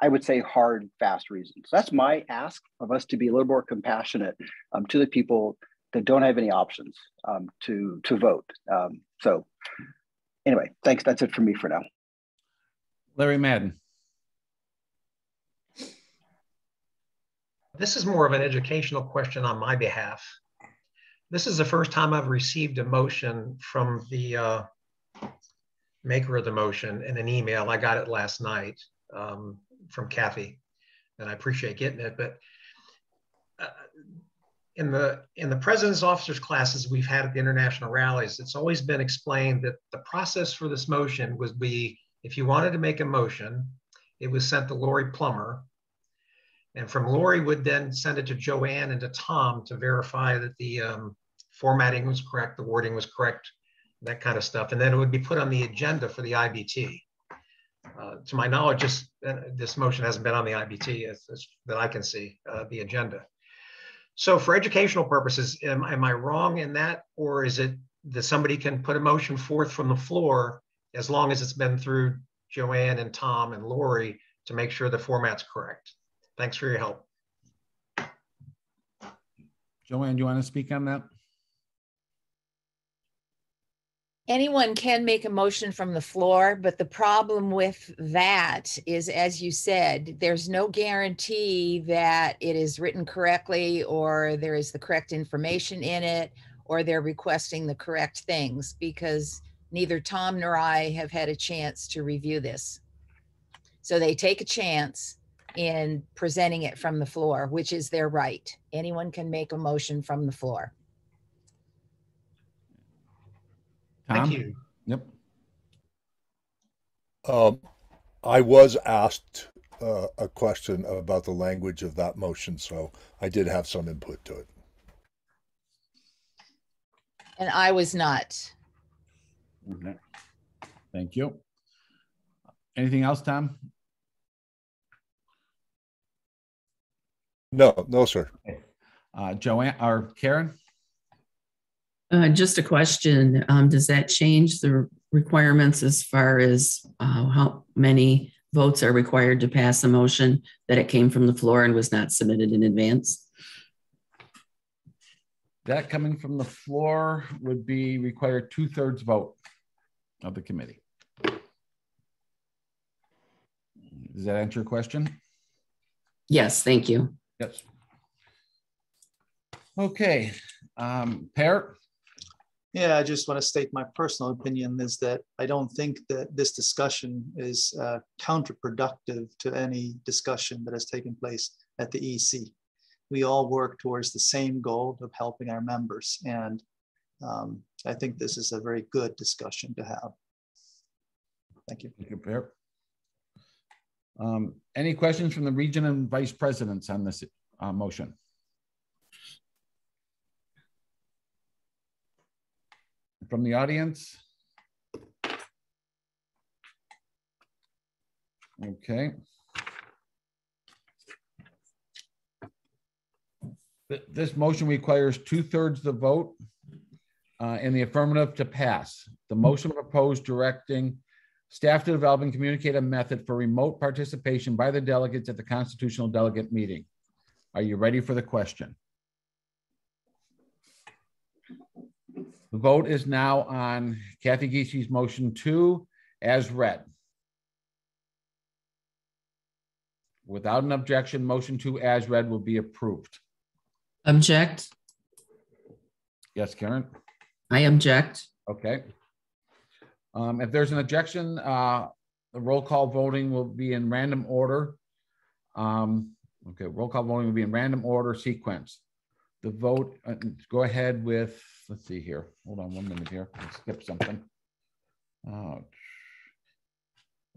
I would say hard, fast reasons. That's my ask of us to be a little more compassionate um, to the people that don't have any options um, to, to vote. Um, so anyway, thanks. That's it for me for now. Larry Madden. This is more of an educational question on my behalf. This is the first time I've received a motion from the uh, maker of the motion in an email. I got it last night um, from Kathy, and I appreciate getting it. But uh, in the in the president's officers classes we've had at the international rallies, it's always been explained that the process for this motion would be if you wanted to make a motion, it was sent to Lori Plummer, and from Lori would then send it to Joanne and to Tom to verify that the um, formatting was correct, the wording was correct, that kind of stuff. And then it would be put on the agenda for the IBT. Uh, to my knowledge, just, uh, this motion hasn't been on the IBT as, as, that I can see, uh, the agenda. So for educational purposes, am, am I wrong in that? Or is it that somebody can put a motion forth from the floor as long as it's been through Joanne and Tom and Lori to make sure the format's correct? Thanks for your help. Joanne, do you want to speak on that? Anyone can make a motion from the floor, but the problem with that is, as you said, there's no guarantee that it is written correctly or there is the correct information in it or they're requesting the correct things because neither Tom nor I have had a chance to review this. So they take a chance in presenting it from the floor, which is their right. Anyone can make a motion from the floor. Tom? Thank you. Yep. Um, I was asked uh, a question about the language of that motion, so I did have some input to it. And I was not. Okay. Thank you. Anything else, Tom? No, no, sir. Uh, Joanne or Karen? Uh, just a question. Um, does that change the requirements as far as uh, how many votes are required to pass a motion that it came from the floor and was not submitted in advance? That coming from the floor would be required two thirds vote of the committee. Does that answer your question? Yes, thank you. Yes. Okay, um, Parrot? Yeah, I just want to state my personal opinion is that I don't think that this discussion is uh, counterproductive to any discussion that has taken place at the EC. We all work towards the same goal of helping our members. And um, I think this is a very good discussion to have. Thank you. Thank you, Parrot. Um, any questions from the region and vice presidents on this uh, motion? From the audience? Okay. This motion requires two thirds the vote uh, in the affirmative to pass. The motion proposed directing staff to develop and communicate a method for remote participation by the delegates at the constitutional delegate meeting. Are you ready for the question? The vote is now on Kathy Giese's motion two as read. Without an objection, motion two as read will be approved. Object. Yes, Karen? I object. Okay. Um, if there's an objection, uh, the roll call voting will be in random order. Um, okay, roll call voting will be in random order sequence. The vote, uh, go ahead with, let's see here. Hold on one minute here. Let's skip something. Uh,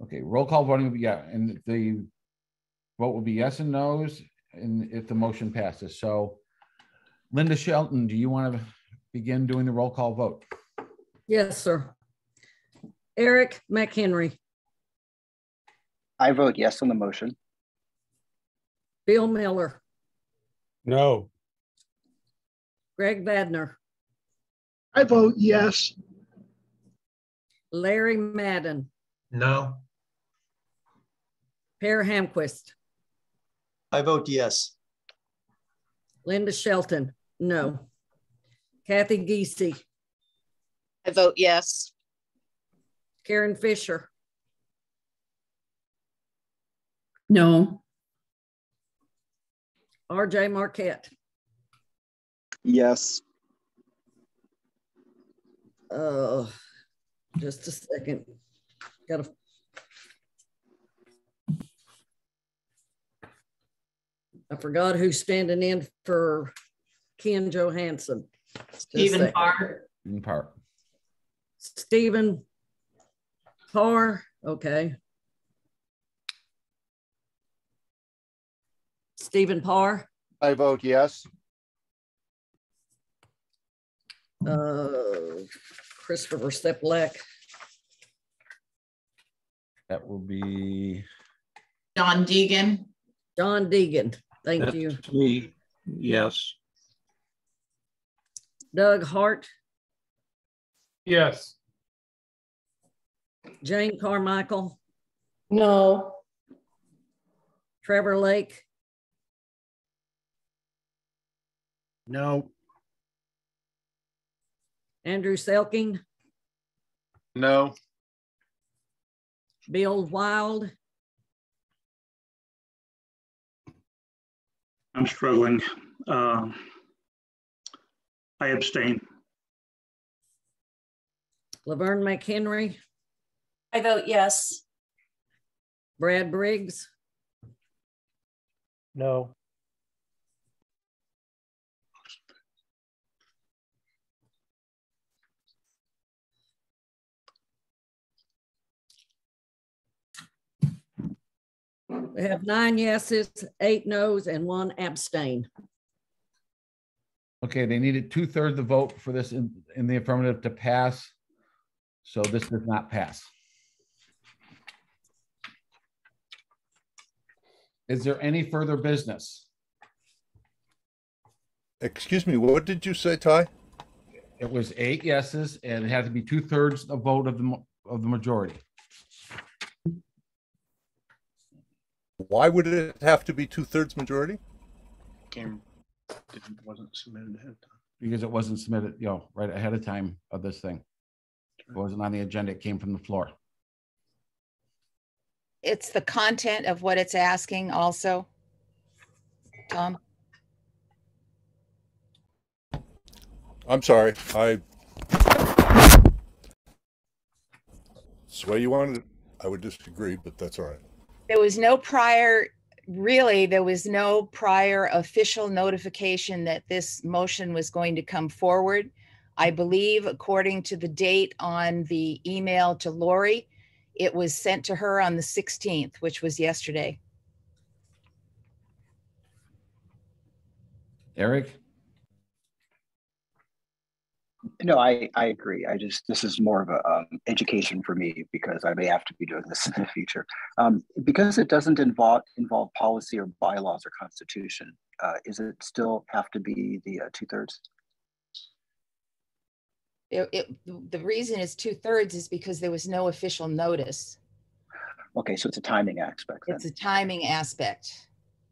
Okay, roll call voting, will be yeah, and the vote will be yes and no's, and if the motion passes. So Linda Shelton, do you want to begin doing the roll call vote? Yes, sir. Eric McHenry, I vote yes on the motion. Bill Miller, No. Greg Vadner, I vote yes. Larry Madden, No. Per Hamquist, I vote yes. Linda Shelton, no. Kathy Geesey, I vote yes. Karen Fisher, No, RJ Marquette, Yes. uh, just a second. Gotta. I forgot who's standing in for Ken Johansson. Just a Stephen. Parr. In part. Stephen Parr, okay. Stephen Parr, I vote yes. Uh, Christopher Steplack, That will be, Don Deegan. John Deegan, thank you. Me, yes. Doug Hart, Yes. Jane Carmichael, No, Trevor Lake, No. Andrew Selking, No. Bill Wild, I'm struggling. Um, I abstain. Laverne McHenry, I vote yes. Brad Briggs, No. We have nine yeses, eight nos, and one abstain. okay, they needed two thirds of the vote for this in, in the affirmative to pass. So this does not pass. Is there any further business? Excuse me, what did you say, Ty? It was eight yeses and it had to be two thirds of vote of the, of the majority. Why would it have to be two thirds majority? Came, didn't, wasn't submitted ahead of time. Because it wasn't submitted, you know, right ahead of time of this thing. It wasn't on the agenda, it came from the floor. It's the content of what it's asking also. Tom, I'm sorry, I. It's the way you wanted it. I would disagree, but that's all right. There was no prior, really, there was no prior official notification that this motion was going to come forward. I believe according to the date on the email to Lori, it was sent to her on the 16th, which was yesterday. Eric? No, I, I agree. I just, this is more of a um, education for me because I may have to be doing this in the future. Um, because it doesn't involve, involve policy or bylaws or constitution, uh, is it still have to be the uh, two thirds? It, it, the reason it's two thirds is because there was no official notice. Okay, so it's a timing aspect then. It's a timing aspect.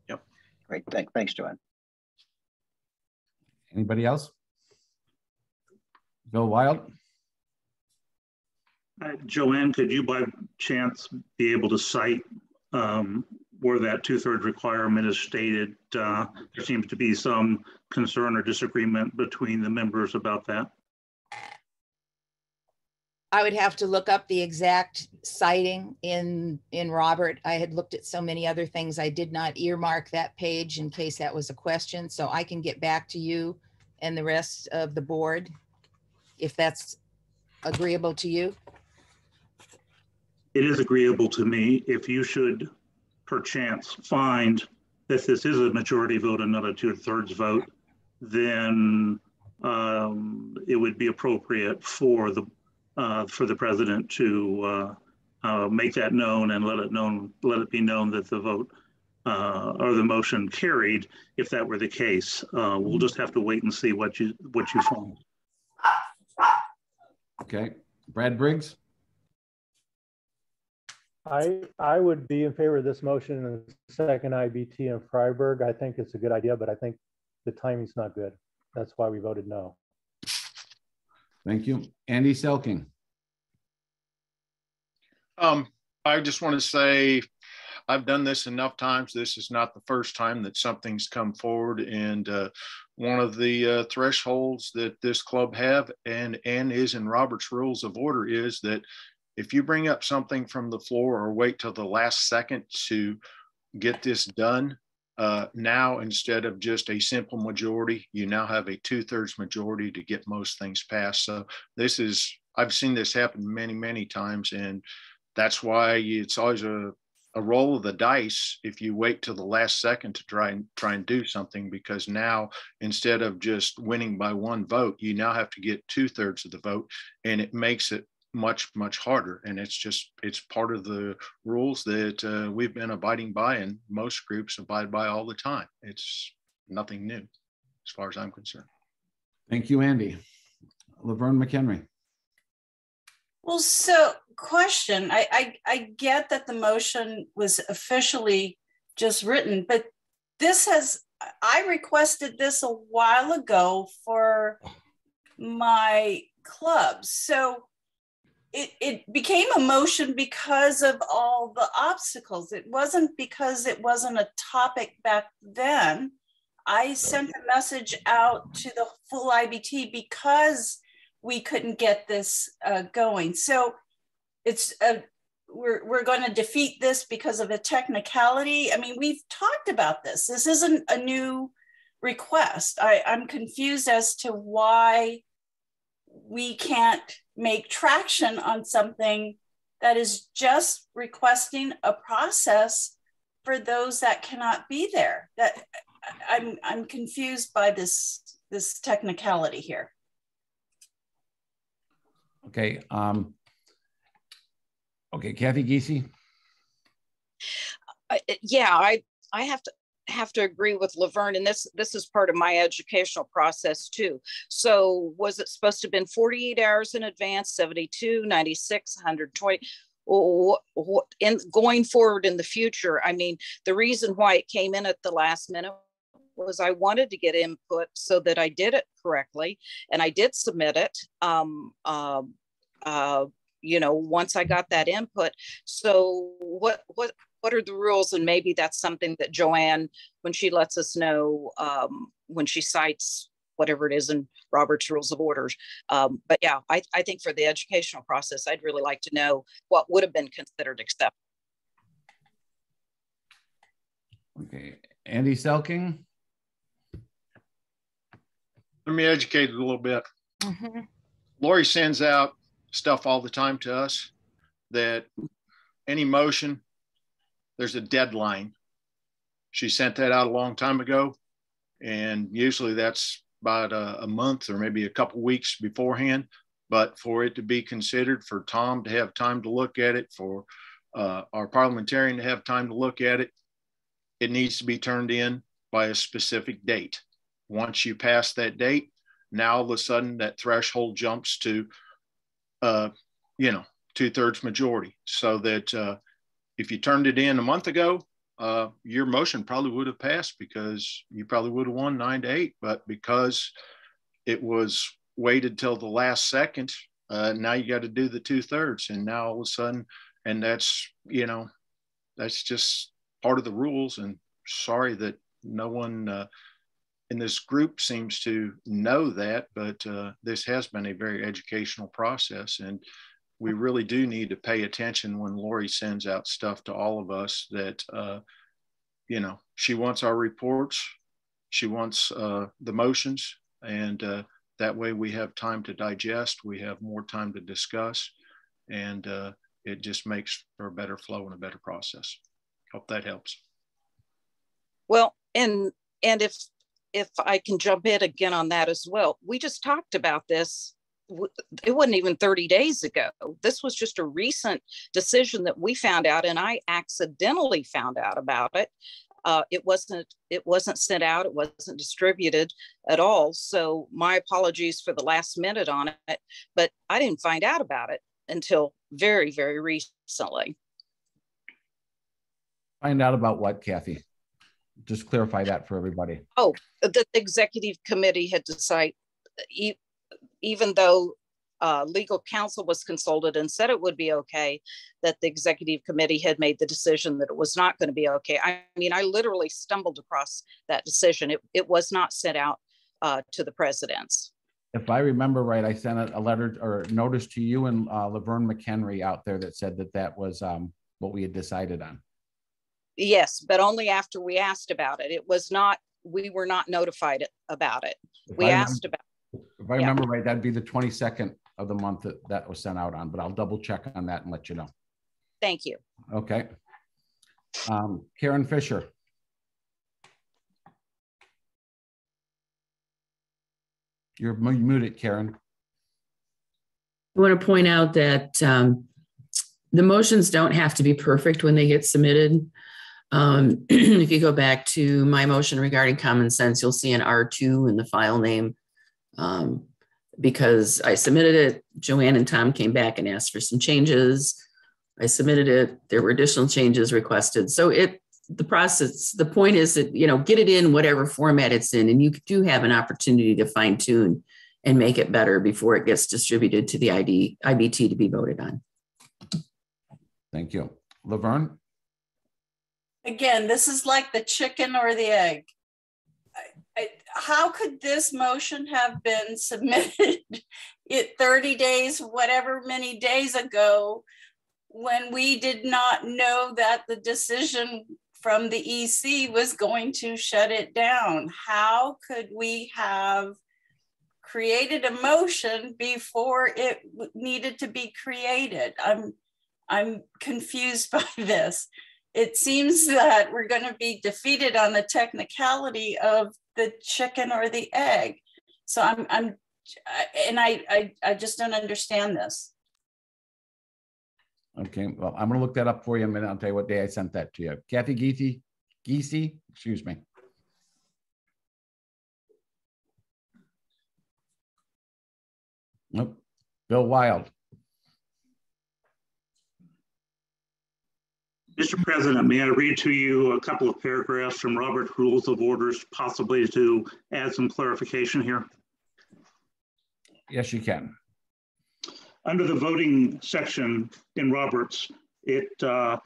Yep. Great, thank, thanks, Joanne. Anybody else? Bill Wild? Uh, Joanne, could you by chance be able to cite um, where that two-thirds requirement is stated? Uh, There seems to be some concern or disagreement between the members about that. I would have to look up the exact citing in, in Robert. I had looked at so many other things. I did not earmark that page in case that was a question. So I can get back to you and the rest of the board if that's agreeable to you. It is agreeable to me if you should perchance find that this is a majority vote and not a two-thirds vote, then um, it would be appropriate for the uh, for the president to uh, uh, make that known and let it known let it be known that the vote uh, or the motion carried. If that were the case, uh, we'll just have to wait and see what you what you find. Okay, Brad Briggs. I, I would be in favor of this motion and the second IBT in Fryeburg. I think it's a good idea, but I think the timing's not good. That's why we voted no. Thank you. Andy Selking. Um, I just want to say I've done this enough times. This is not the first time that something's come forward. And uh, one of the uh, thresholds that this club have and, and is in Robert's rules of order is that if you bring up something from the floor or wait till the last second to get this done, uh, now instead of just a simple majority, you now have a two thirds majority to get most things passed. So this is, I've seen this happen many, many times. And that's why it's always a, a roll of the dice if you wait till the last second to try and try and do something because now instead of just winning by one vote you now have to get two thirds of the vote and it makes it much much harder. And it's just it's part of the rules that uh, we've been abiding by and most groups abide by all the time. It's nothing new as far as i'm concerned. Thank you andy. Laverne mchenry well so question I, I i get that the motion was officially just written but this has i requested this a while ago for my club so it, it became a motion because of all the obstacles. It wasn't because it wasn't a topic back then. I sent a message out to the full IBT because we couldn't get this uh, going. So it's a, we're, we're going to defeat this because of a technicality. I mean, we've talked about this. This isn't a new request. I, I'm confused as to why we can't make traction on something that is just requesting a process for those that cannot be there that i'm i'm confused by this this technicality here okay um okay kathy Giese. Uh, yeah i i have to have to agree with Laverne, and this this is part of my educational process too. So was it supposed to have been 48 hours in advance, 72, 96, 120? In going forward in the future, I mean, the reason why it came in at the last minute was I wanted to get input so that I did it correctly, and I did submit it. Um, uh, uh, you know, once I got that input. So what what what are the rules? And maybe that's something that Joanne, when she lets us know, um, when she cites whatever it is in Robert's Rules of Orders. Um, but yeah, I, I think for the educational process, I'd really like to know what would have been considered acceptable. Okay, Andy Selking. Let me educate it a little bit. Mm-hmm. Lori sends out stuff all the time to us that any motion there's a deadline. She sent that out a long time ago, and usually that's about a, a month or maybe a couple weeks beforehand. But for it to be considered, for Tom to have time to look at it, for uh, our parliamentarian to have time to look at it, it needs to be turned in by a specific date. Once you pass that date, now all of a sudden that threshold jumps to, uh, you know, two thirds majority, so that uh, if you turned it in a month ago, uh, your motion probably would have passed because you probably would have won nine to eight. But because it was waited till the last second, uh, now you got to do the two thirds. And now all of a sudden, and that's, you know, that's just part of the rules. And sorry that no one uh, in this group seems to know that, but uh, this has been a very educational process. And we really do need to pay attention when Lori sends out stuff to all of us that, uh, you know, she wants our reports, she wants uh, the motions, and uh, that way we have time to digest, we have more time to discuss, and uh, it just makes for a better flow and a better process. Hope that helps. Well, and and if if I can jump in again on that as well, we just talked about this it wasn't even 30 days ago. This was just a recent decision that we found out, and I accidentally found out about it. Uh, it wasn't it wasn't sent out. It wasn't distributed at all. So my apologies for the last minute on it. But I didn't find out about it until very very recently. Find out about what, Kathy? Just clarify that for everybody. Oh, the executive committee had decided even though uh, legal counsel was consulted and said it would be okay, that the executive committee had made the decision that it was not going to be okay. I mean, I literally stumbled across that decision. It, it was not sent out uh, to the presidents. If I remember right, I sent a letter or notice to you and uh, Laverne McHenry out there that said that that was um, what we had decided on. Yes, but only after we asked about it. It was not, we were not notified about it. If we I asked remember- about If I Yeah. remember right, that'd be the 22nd of the month that that was sent out on, but I'll double check on that and let you know. Thank you. Okay. Um, Karen Fisher. You're muted, Karen. I want to point out that um, the motions don't have to be perfect when they get submitted. Um, if you go back to my motion regarding common cents, you'll see an R2 in the file name. Um, because I submitted it, Joanne and Tom came back and asked for some changes. I submitted it, there were additional changes requested. So it, the process, the point is that, you know, get it in whatever format it's in, and you do have an opportunity to fine tune and make it better before it gets distributed to the ID, IBT to be voted on. Thank you. Laverne? Again, this is like the chicken or the egg. I- I- How could this motion have been submitted it 30 days, whatever many days ago, when we did not know that the decision from the EC was going to shut it down? How could we have created a motion before it needed to be created? I'm, I'm confused by this it seems that we're going to be defeated on the technicality of the chicken or the egg. So I'm, I'm, and I, I, I just don't understand this. Okay, well, I'm gonna look that up for you a minute. I'll tell you what day I sent that to you. Kathy Geethy, Giese, excuse me. Nope. Bill Wild. Mr. President, may I read to you a couple of paragraphs from Robert's Rules of Orders, possibly to add some clarification here? Yes, you can. Under the voting section in Roberts, it uh,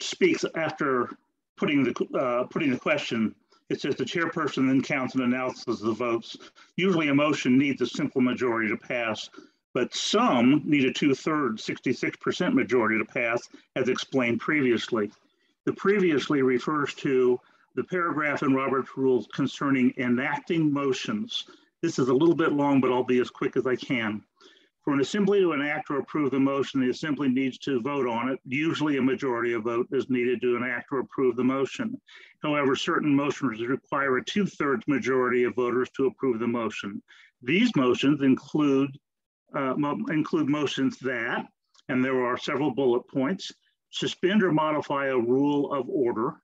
speaks after putting the, uh, putting the question, it says the chairperson then counts and announces the votes. Usually a motion needs a simple majority to pass, but some need a two-thirds, 66% majority to pass, as explained previously. The previously refers to the paragraph in Robert's rules concerning enacting motions. This is a little bit long, but I'll be as quick as I can. For an assembly to enact or approve the motion, the assembly needs to vote on it. Usually a majority of vote is needed to enact or approve the motion. However, certain motions require a two-thirds majority of voters to approve the motion. These motions include uh, include motions that, and there are several bullet points, suspend or modify a rule of order,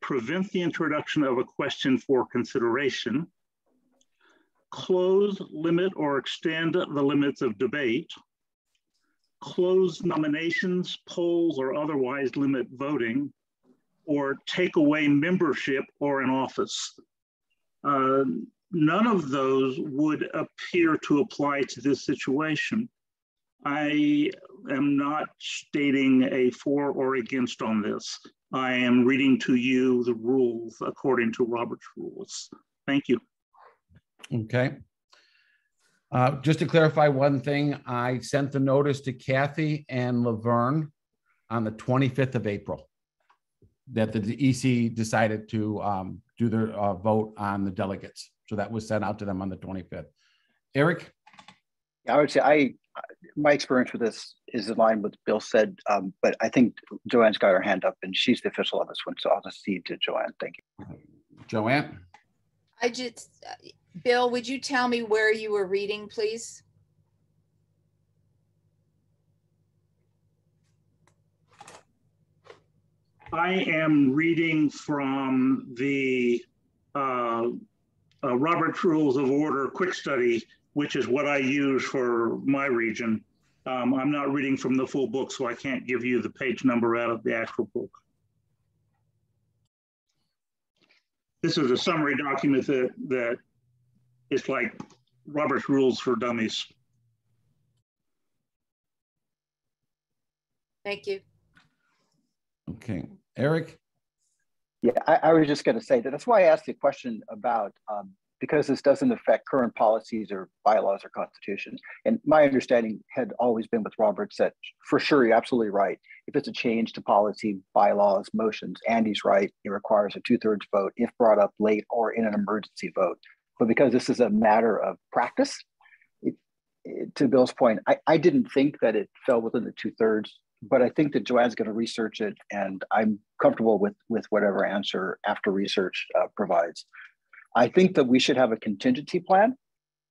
prevent the introduction of a question for consideration, close, limit, or extend the limits of debate, close nominations, polls, or otherwise limit voting, or take away membership or an office. Uh, none of those would appear to apply to this situation. I am not stating a for or against on this. I am reading to you the rules according to Robert's rules. Thank you. Okay. Uh, just to clarify one thing, I sent the notice to Kathy and Laverne on the 25th of April that the EC decided to um, do their uh, vote on the delegates. So that was sent out to them on the 25th. Eric? Yeah, I would say I, my experience with this is in line with Bill said, um, but I think Joanne's got her hand up and she's the official on this one. So I'll just cede to Joanne. Thank you. Joanne? I just, uh, Bill, would you tell me where you were reading, please? I am reading from the uh, uh, Robert's Rules of Order quick study, which is what I use for my region. Um, I'm not reading from the full book, so I can't give you the page number out of the actual book. This is a summary document that, that is like Robert's Rules for Dummies. Thank you. Okay, Eric? Yeah, I, I was just going to say that that's why I asked the question about um, because this doesn't affect current policies or bylaws or constitution. And my understanding had always been with Roberts that for sure, you're absolutely right. If it's a change to policy, bylaws, motions, Andy's right. It requires a two thirds vote if brought up late or in an emergency vote. But because this is a matter of practice, it, it, to Bill's point, I, I didn't think that it fell within the two thirds but I think that Joanne's going to research it, and I'm comfortable with with whatever answer after research uh, provides. I think that we should have a contingency plan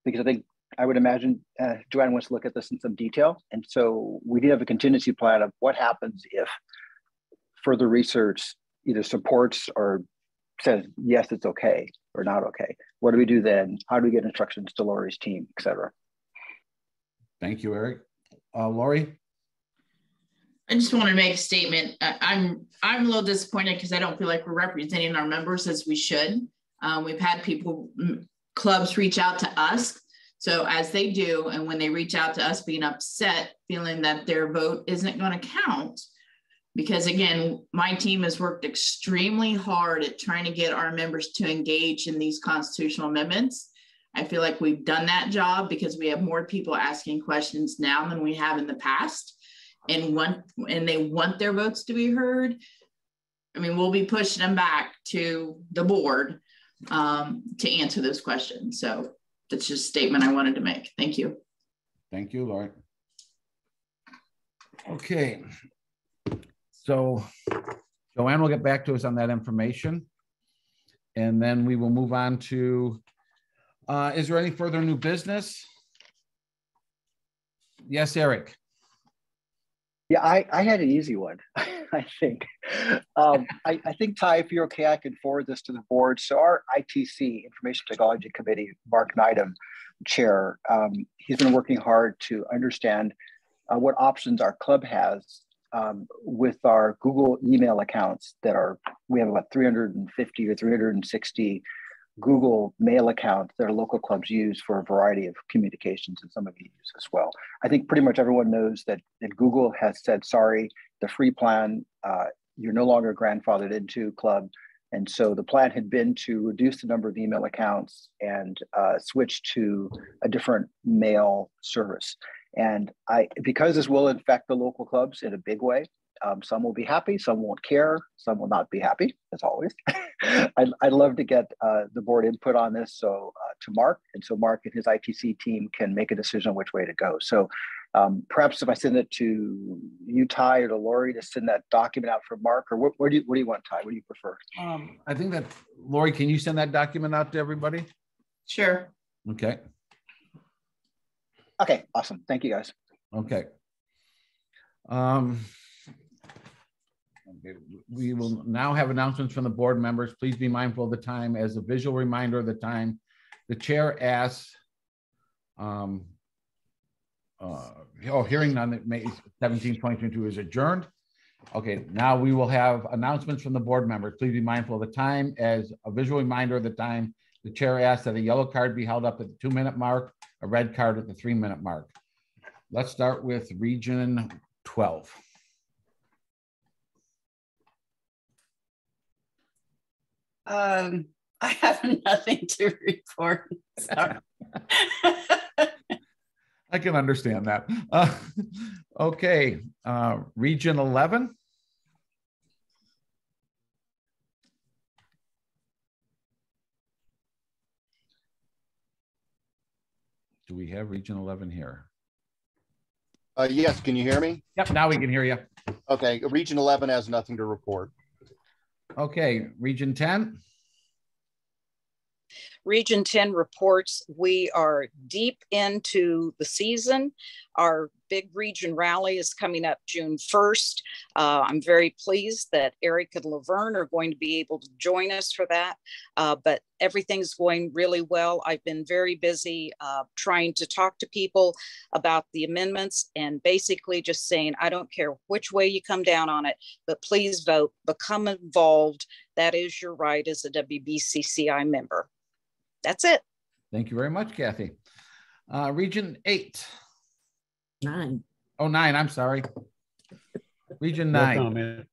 because I think I would imagine uh, Joanne wants to look at this in some detail, and so we do have a contingency plan of what happens if further research either supports or says yes, it's okay or not okay. What do we do then? How do we get instructions to Lori's team, et cetera? Thank you, Eric. Uh, Lori. I just want to make a statement. I'm I'm a little disappointed because I don't feel like we're representing our members as we should. Um, we've had people clubs reach out to us, so as they do, and when they reach out to us, being upset, feeling that their vote isn't going to count, because again, my team has worked extremely hard at trying to get our members to engage in these constitutional amendments. I feel like we've done that job because we have more people asking questions now than we have in the past and want and they want their votes to be heard, I mean, we'll be pushing them back to the board um, to answer those questions. So that's just a statement I wanted to make. Thank you. Thank you, Lauren. Okay. So Joanne will get back to us on that information. And then we will move on to, uh, is there any further new business? Yes, Eric. Yeah, I, I had an easy one, I think. Um, I, I think, Ty, if you're okay, I can forward this to the board. So our ITC, Information Technology Committee, Mark Neidham, chair, um, he's been working hard to understand uh, what options our club has um, with our Google email accounts that are, we have about 350 or 360 Google Mail account that our local clubs use for a variety of communications, and some of you use as well. I think pretty much everyone knows that, that Google has said, sorry, the free plan, uh, you're no longer grandfathered into club. And so the plan had been to reduce the number of email accounts and uh, switch to a different mail service. And I, because this will affect the local clubs in a big way, um, some will be happy, some won't care, some will not be happy, as always. I'd, I'd love to get uh, the board input on this so uh, to Mark, and so Mark and his ITC team can make a decision which way to go. So um, perhaps if I send it to you, Ty, or to Lori to send that document out for Mark, or what, where do you, what do you want, Ty? What do you prefer? Um, I think that, Lori, can you send that document out to everybody? Sure. Okay. Okay, awesome. Thank you, guys. Okay. Um, we will now have announcements from the board members. Please be mindful of the time as a visual reminder of the time. The chair asks, um, uh, oh, hearing on May 17, 2022 is adjourned. Okay, now we will have announcements from the board members. Please be mindful of the time as a visual reminder of the time. The chair asks that a yellow card be held up at the two minute mark, a red card at the three minute mark. Let's start with region 12. Um, I have nothing to report. Sorry. I can understand that. Uh, okay, uh, Region 11. Do we have Region 11 here? Uh, yes, can you hear me? Yep, now we can hear you. Okay, Region 11 has nothing to report. Okay, Region 10. Region 10 reports we are deep into the season. Our big region rally is coming up June 1st. Uh, I'm very pleased that Eric and Laverne are going to be able to join us for that, uh, but everything's going really well. I've been very busy uh, trying to talk to people about the amendments and basically just saying, I don't care which way you come down on it, but please vote, become involved. That is your right as a WBCCI member. That's it. Thank you very much, Kathy. Uh, region eight. Nine. Oh, nine, I'm sorry. Region No nine. comment.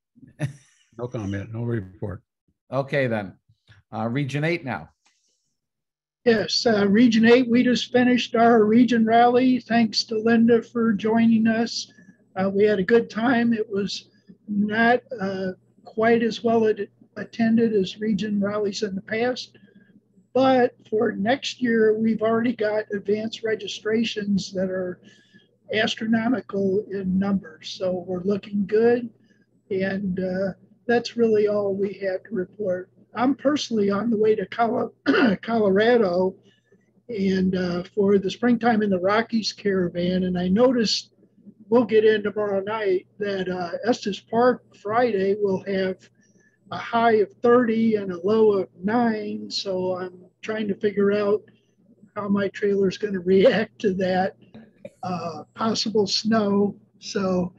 No comment, no report. Okay, then. Uh, region eight now. Yes, uh, Region 8, we just finished our region rally. Thanks to Linda for joining us. Uh, we had a good time. It was not uh, quite as well attended as region rallies in the past. But for next year, we've already got advanced registrations that are astronomical in numbers. So we're looking good. And uh, that's really all we had to report. I'm personally on the way to Colo- Colorado and uh, for the springtime in the Rockies caravan. And I noticed we'll get in tomorrow night that uh, Estes Park Friday will have a high of 30 and a low of nine. So I'm trying to figure out how my trailer is going to react to that uh, possible snow. So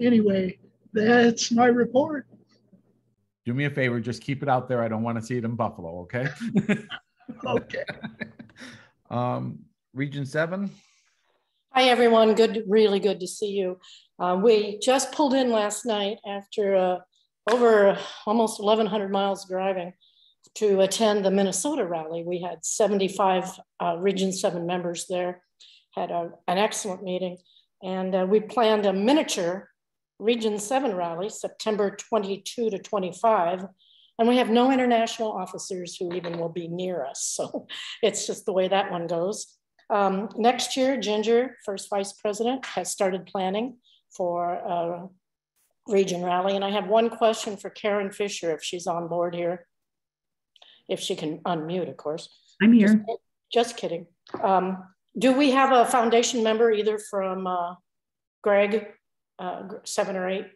anyway, that's my report. Do me a favor, just keep it out there. I don't want to see it in Buffalo, okay? Okay. Um, region seven. Hi, everyone. Good, really good to see you. Uh, we just pulled in last night after uh, over almost 1,100 miles driving to attend the Minnesota rally. We had 75 uh, Region 7 members there, had a, an excellent meeting, and uh, we planned a miniature Region 7 rally, September 22 to 25. And we have no international officers who even will be near us. So it's just the way that one goes. Um, next year, Ginger, first vice president, has started planning for a region rally. And I have one question for Karen Fisher, if she's on board here, if she can unmute, of course. I'm here. Just, just kidding. Um, do we have a foundation member either from uh, Greg, uh, seven or eight?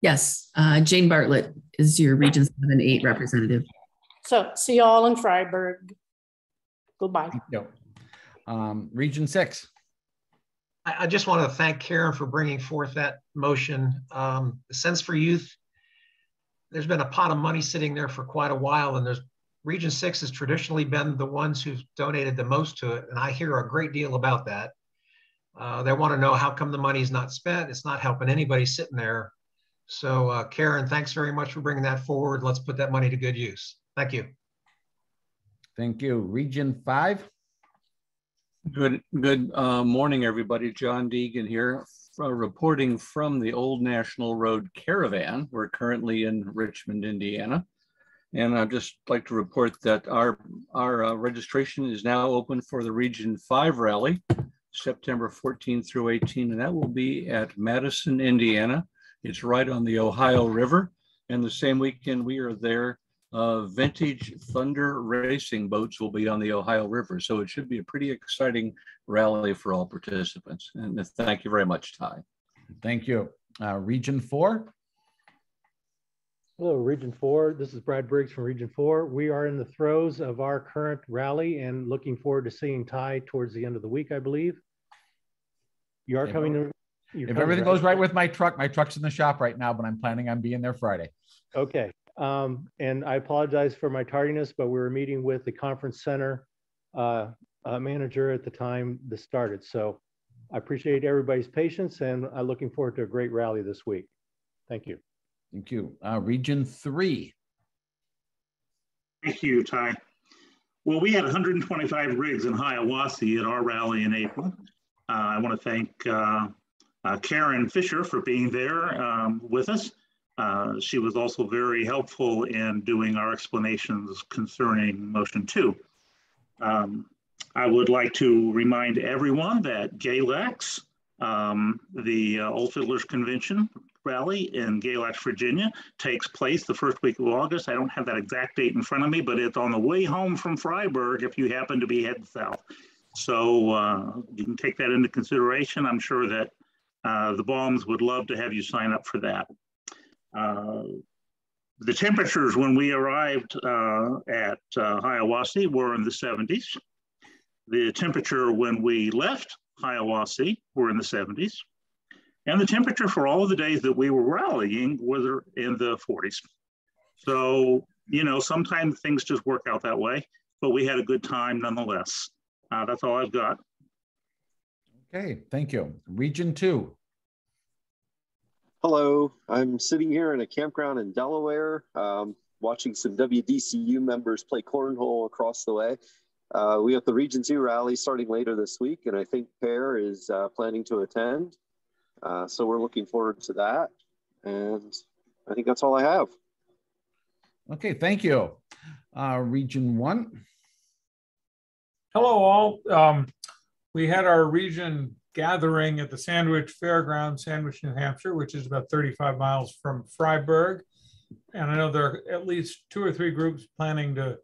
Yes, uh, Jane Bartlett is your Region 7 8 representative. So see you all in Fryeburg. Goodbye. Yep. Um, region six. I, I just want to thank Karen for bringing forth that motion. Um, the Cents for Youth, there's been a pot of money sitting there for quite a while, and there's Region Six has traditionally been the ones who've donated the most to it, and I hear a great deal about that. Uh, they want to know how come the money's not spent. It's not helping anybody sitting there. So, uh, Karen, thanks very much for bringing that forward. Let's put that money to good use. Thank you. Thank you. Region five. Good, good uh, morning, everybody. John Deegan here, uh, reporting from the Old National Road Caravan. We're currently in Richmond, Indiana. And I'd just like to report that our, our uh, registration is now open for the Region 5 rally, September 14 through 18, and that will be at Madison, Indiana. It's right on the Ohio River. And the same weekend we are there, uh, vintage Thunder racing boats will be on the Ohio River. So it should be a pretty exciting rally for all participants. And thank you very much, Ty. Thank you. Uh, region four. Hello, Region 4. This is Brad Briggs from Region 4. We are in the throes of our current rally and looking forward to seeing Ty towards the end of the week, I believe. You are If- coming to. you're If coming, everything goes right with my truck, my truck's in the shop right now, but I'm planning on being there Friday. Okay. Um, and I apologize for my tardiness, but we were meeting with the conference center uh, uh, manager at the time this started. So I appreciate everybody's patience and I'm looking forward to a great rally this week. Thank you. Thank you. Uh, region three. Thank you, Ty. Well, we had 125 rigs in Hiawassee at our rally in April. I want to thank uh, uh, Karen Fisher for being there um, with us. Uh, she was also very helpful in doing our explanations concerning motion two. Um, I would like to remind everyone that GALAX, um, the uh, Old Fiddlers Convention rally in Galax, Virginia, takes place the first week of August. I don't have that exact date in front of me, but it's on the way home from Fryeburg if you happen to be heading south. So uh, you can take that into consideration. I'm sure that uh, the Balms would love to have you sign up for that. Uh, the temperatures when we arrived uh, at uh, Hiawassee were in the 70s. The temperature when we left Hiawassee were in the 70s. And the temperature for all of the days that we were rallying was in the 40s. So, you know, sometimes things just work out that way, but we had a good time nonetheless. Uh, that's all I've got. Okay, thank you. Region two. Hello, I'm sitting here in a campground in Delaware, um, watching some WBCCI members play cornhole across the way. Uh, we have the Region 2 rally starting later this week, and I think Pear is uh, planning to attend. Uh, so we're looking forward to that. And I think that's all I have. Okay, thank you. Uh, region 1. Hello, all. Um, we had our region gathering at the Sandwich Fairgrounds, Sandwich, New Hampshire, which is about 35 miles from Fryeburg. And I know there are at least two or three groups planning to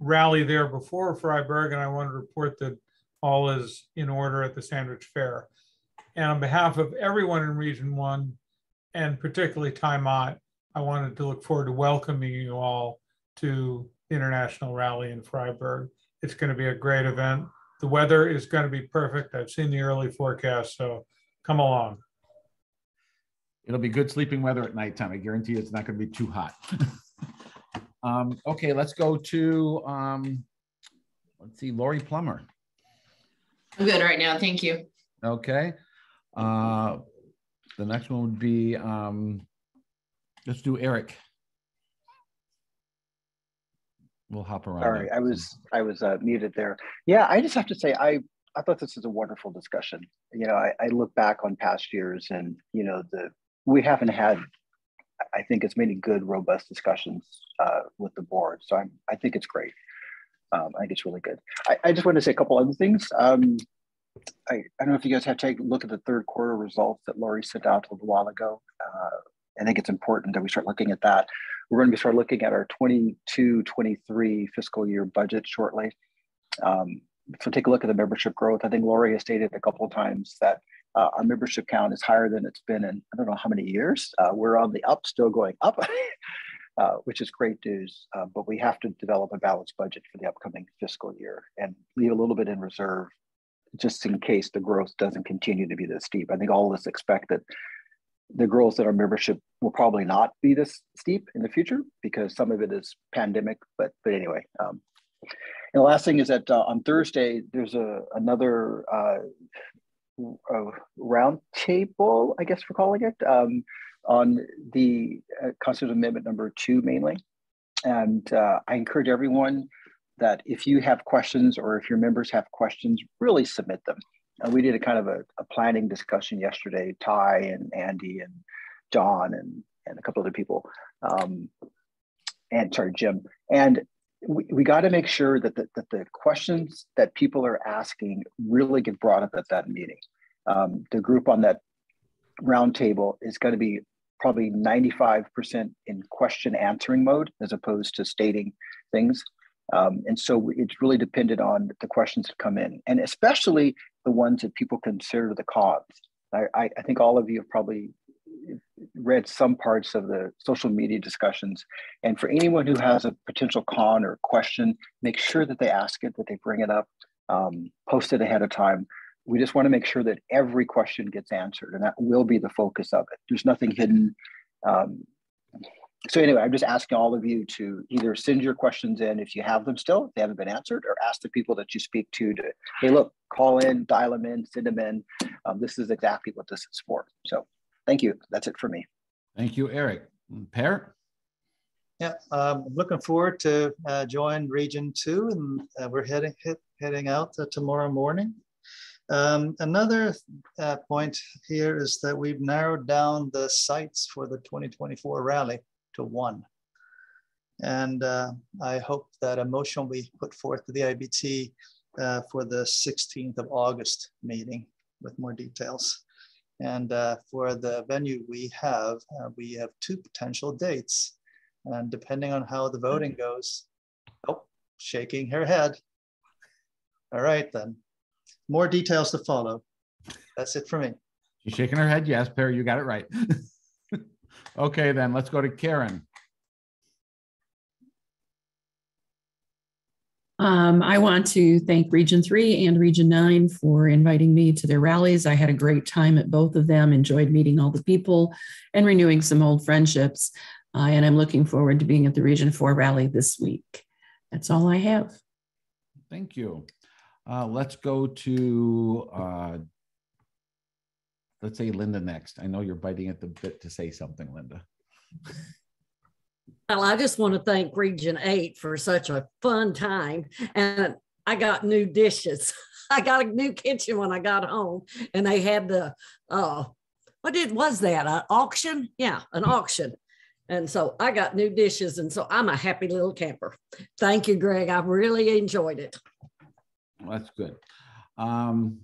rally there before Fryeburg, and I want to report that all is in order at the Sandwich Fair. And on behalf of everyone in Region 1, and particularly Ty Mott, I wanted to look forward to welcoming you all to the International Rally in Fryeburg. It's going to be a great event. The weather is going to be perfect. I've seen the early forecast, so come along. It'll be good sleeping weather at nighttime. I guarantee it's not going to be too hot. um, okay, let's go to, um, let's see, Lori Plummer. I'm good right now. Thank you. Okay. Uh, the next one would be, um, let's do Eric. We'll hop around. Sorry, I was I was uh, muted there. Yeah, I just have to say I I thought this was a wonderful discussion. You know, I, I look back on past years, and you know the we haven't had I think as many good robust discussions uh, with the board. So I'm I think it's great. Um, I think it's really good. I, I just want to say a couple other things. Um, I, I don't know if you guys have taken a look at the third quarter results that Lori sent out a little while ago. Uh, I think it's important that we start looking at that. We're going to start looking at our 22 23 fiscal year budget shortly. Um, so take a look at the membership growth. I think Lori has stated a couple of times that uh, our membership count is higher than it's been in I don't know how many years. Uh, we're on the up, still going up, uh, which is great news. Uh, but we have to develop a balanced budget for the upcoming fiscal year and leave a little bit in reserve just in case the growth doesn't continue to be this steep. I think all of us expect that the growth in our membership will probably not be this steep in the future because some of it is pandemic. But but anyway, um, and the last thing is that uh, on Thursday there's a another uh, roundtable, I guess we're calling it, um, on the uh, Constitutional Amendment number two mainly. And uh, I encourage everyone that if you have questions or if your members have questions, really submit them. We did a kind of a, a planning discussion yesterday, Ty and Andy and John and, and a couple other people, um, and sorry, Jim. And we, we got to make sure that the, that the questions that people are asking really get brought up at that meeting. Um, the group on that roundtable is going to be probably 95% in question answering mode as opposed to stating things. Um, and so it's really dependent on the questions that come in, and especially the ones that people consider the cons. I, I think all of you have probably read some parts of the social media discussions. And for anyone who has a potential con or question, make sure that they ask it, that they bring it up, um, post it ahead of time. We just want to make sure that every question gets answered, and that will be the focus of it. There's nothing hidden. Um, so anyway, I'm just asking all of you to either send your questions in if you have them still, if they haven't been answered, or ask the people that you speak to to, hey, look, call in, dial them in, send them in. Um, this is exactly what this is for. So thank you. That's it for me. Thank you, Eric. Pear? Yeah, um, looking forward to uh, join Region 2 and uh, we're heading hit, heading out uh, tomorrow morning. Um, another uh, point here is that we've narrowed down the sites for the 2024 rally to one. And uh, I hope that a motion will be put forth to the IBT uh, for the 16th of August meeting with more details. And uh, for the venue we have, uh, we have two potential dates. And depending on how the voting goes, oh, shaking her head. All right, then. More details to follow. That's it for me. She's shaking her head. Yes, Perry, you got it right. okay, then let's go to Karen. Um, I want to thank Region 3 and Region 9 for inviting me to their rallies. I had a great time at both of them, enjoyed meeting all the people and renewing some old friendships. Uh, and I'm looking forward to being at the Region 4 rally this week. That's all I have. Thank you. Uh, let's go to, uh, let's say Linda next. I know you're biting at the bit to say something, Linda. Well, I just want to thank Region 8 for such a fun time. And I got new dishes. I got a new kitchen when I got home, and they had the, uh, what did was that? An auction? Yeah, an auction. And so I got new dishes. And so I'm a happy little camper. Thank you, Greg. I really enjoyed it. Well, that's good. Um,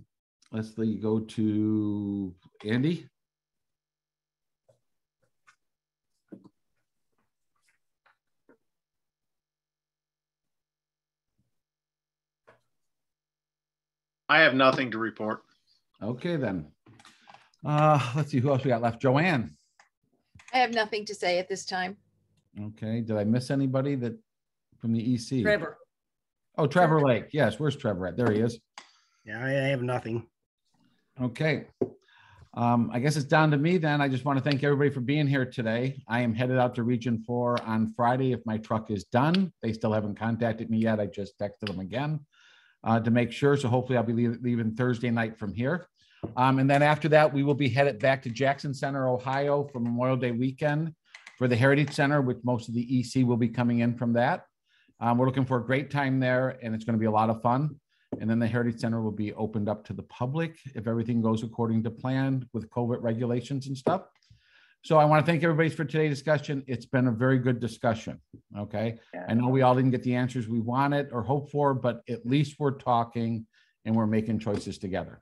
let's le- go to Andy. I have nothing to report. Okay, then. Uh, let's see who else we got left. Joanne. I have nothing to say at this time. Okay, did I miss anybody that from the EC? Trevor. Oh, Trevor Lake. Yes, where's Trevor at? There he is. Yeah, I have nothing. Okay. Um, I guess it's down to me then. I just want to thank everybody for being here today. I am headed out to Region 4 on Friday if my truck is done. They still haven't contacted me yet. I just texted them again uh, to make sure. So hopefully I'll be lea- leaving Thursday night from here. Um, and then after that, we will be headed back to Jackson Center, Ohio for Memorial Day weekend for the Heritage Center, which most of the EC will be coming in from that. Um, we're looking for a great time there and it's going to be a lot of fun. And then the Heritage Center will be opened up to the public if everything goes according to plan with COVID regulations and stuff. So I want to thank everybody for today's discussion. It's been a very good discussion. Okay. I know we all didn't get the answers we wanted or hoped for, but at least we're talking and we're making choices together.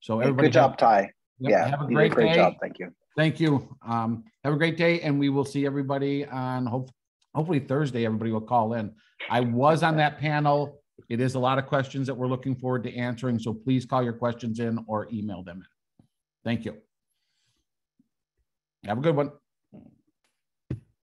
So everybody. Good job, have- Ty. Yep, Yeah, Have a great great day. job. Thank you. Thank you. Um, have a great day and we will see everybody on hope, hopefully Thursday, everybody will call in. I was on that panel. It is a lot of questions that we're looking forward to answering, so please call your questions in or email them in. Thank you. Have a good one.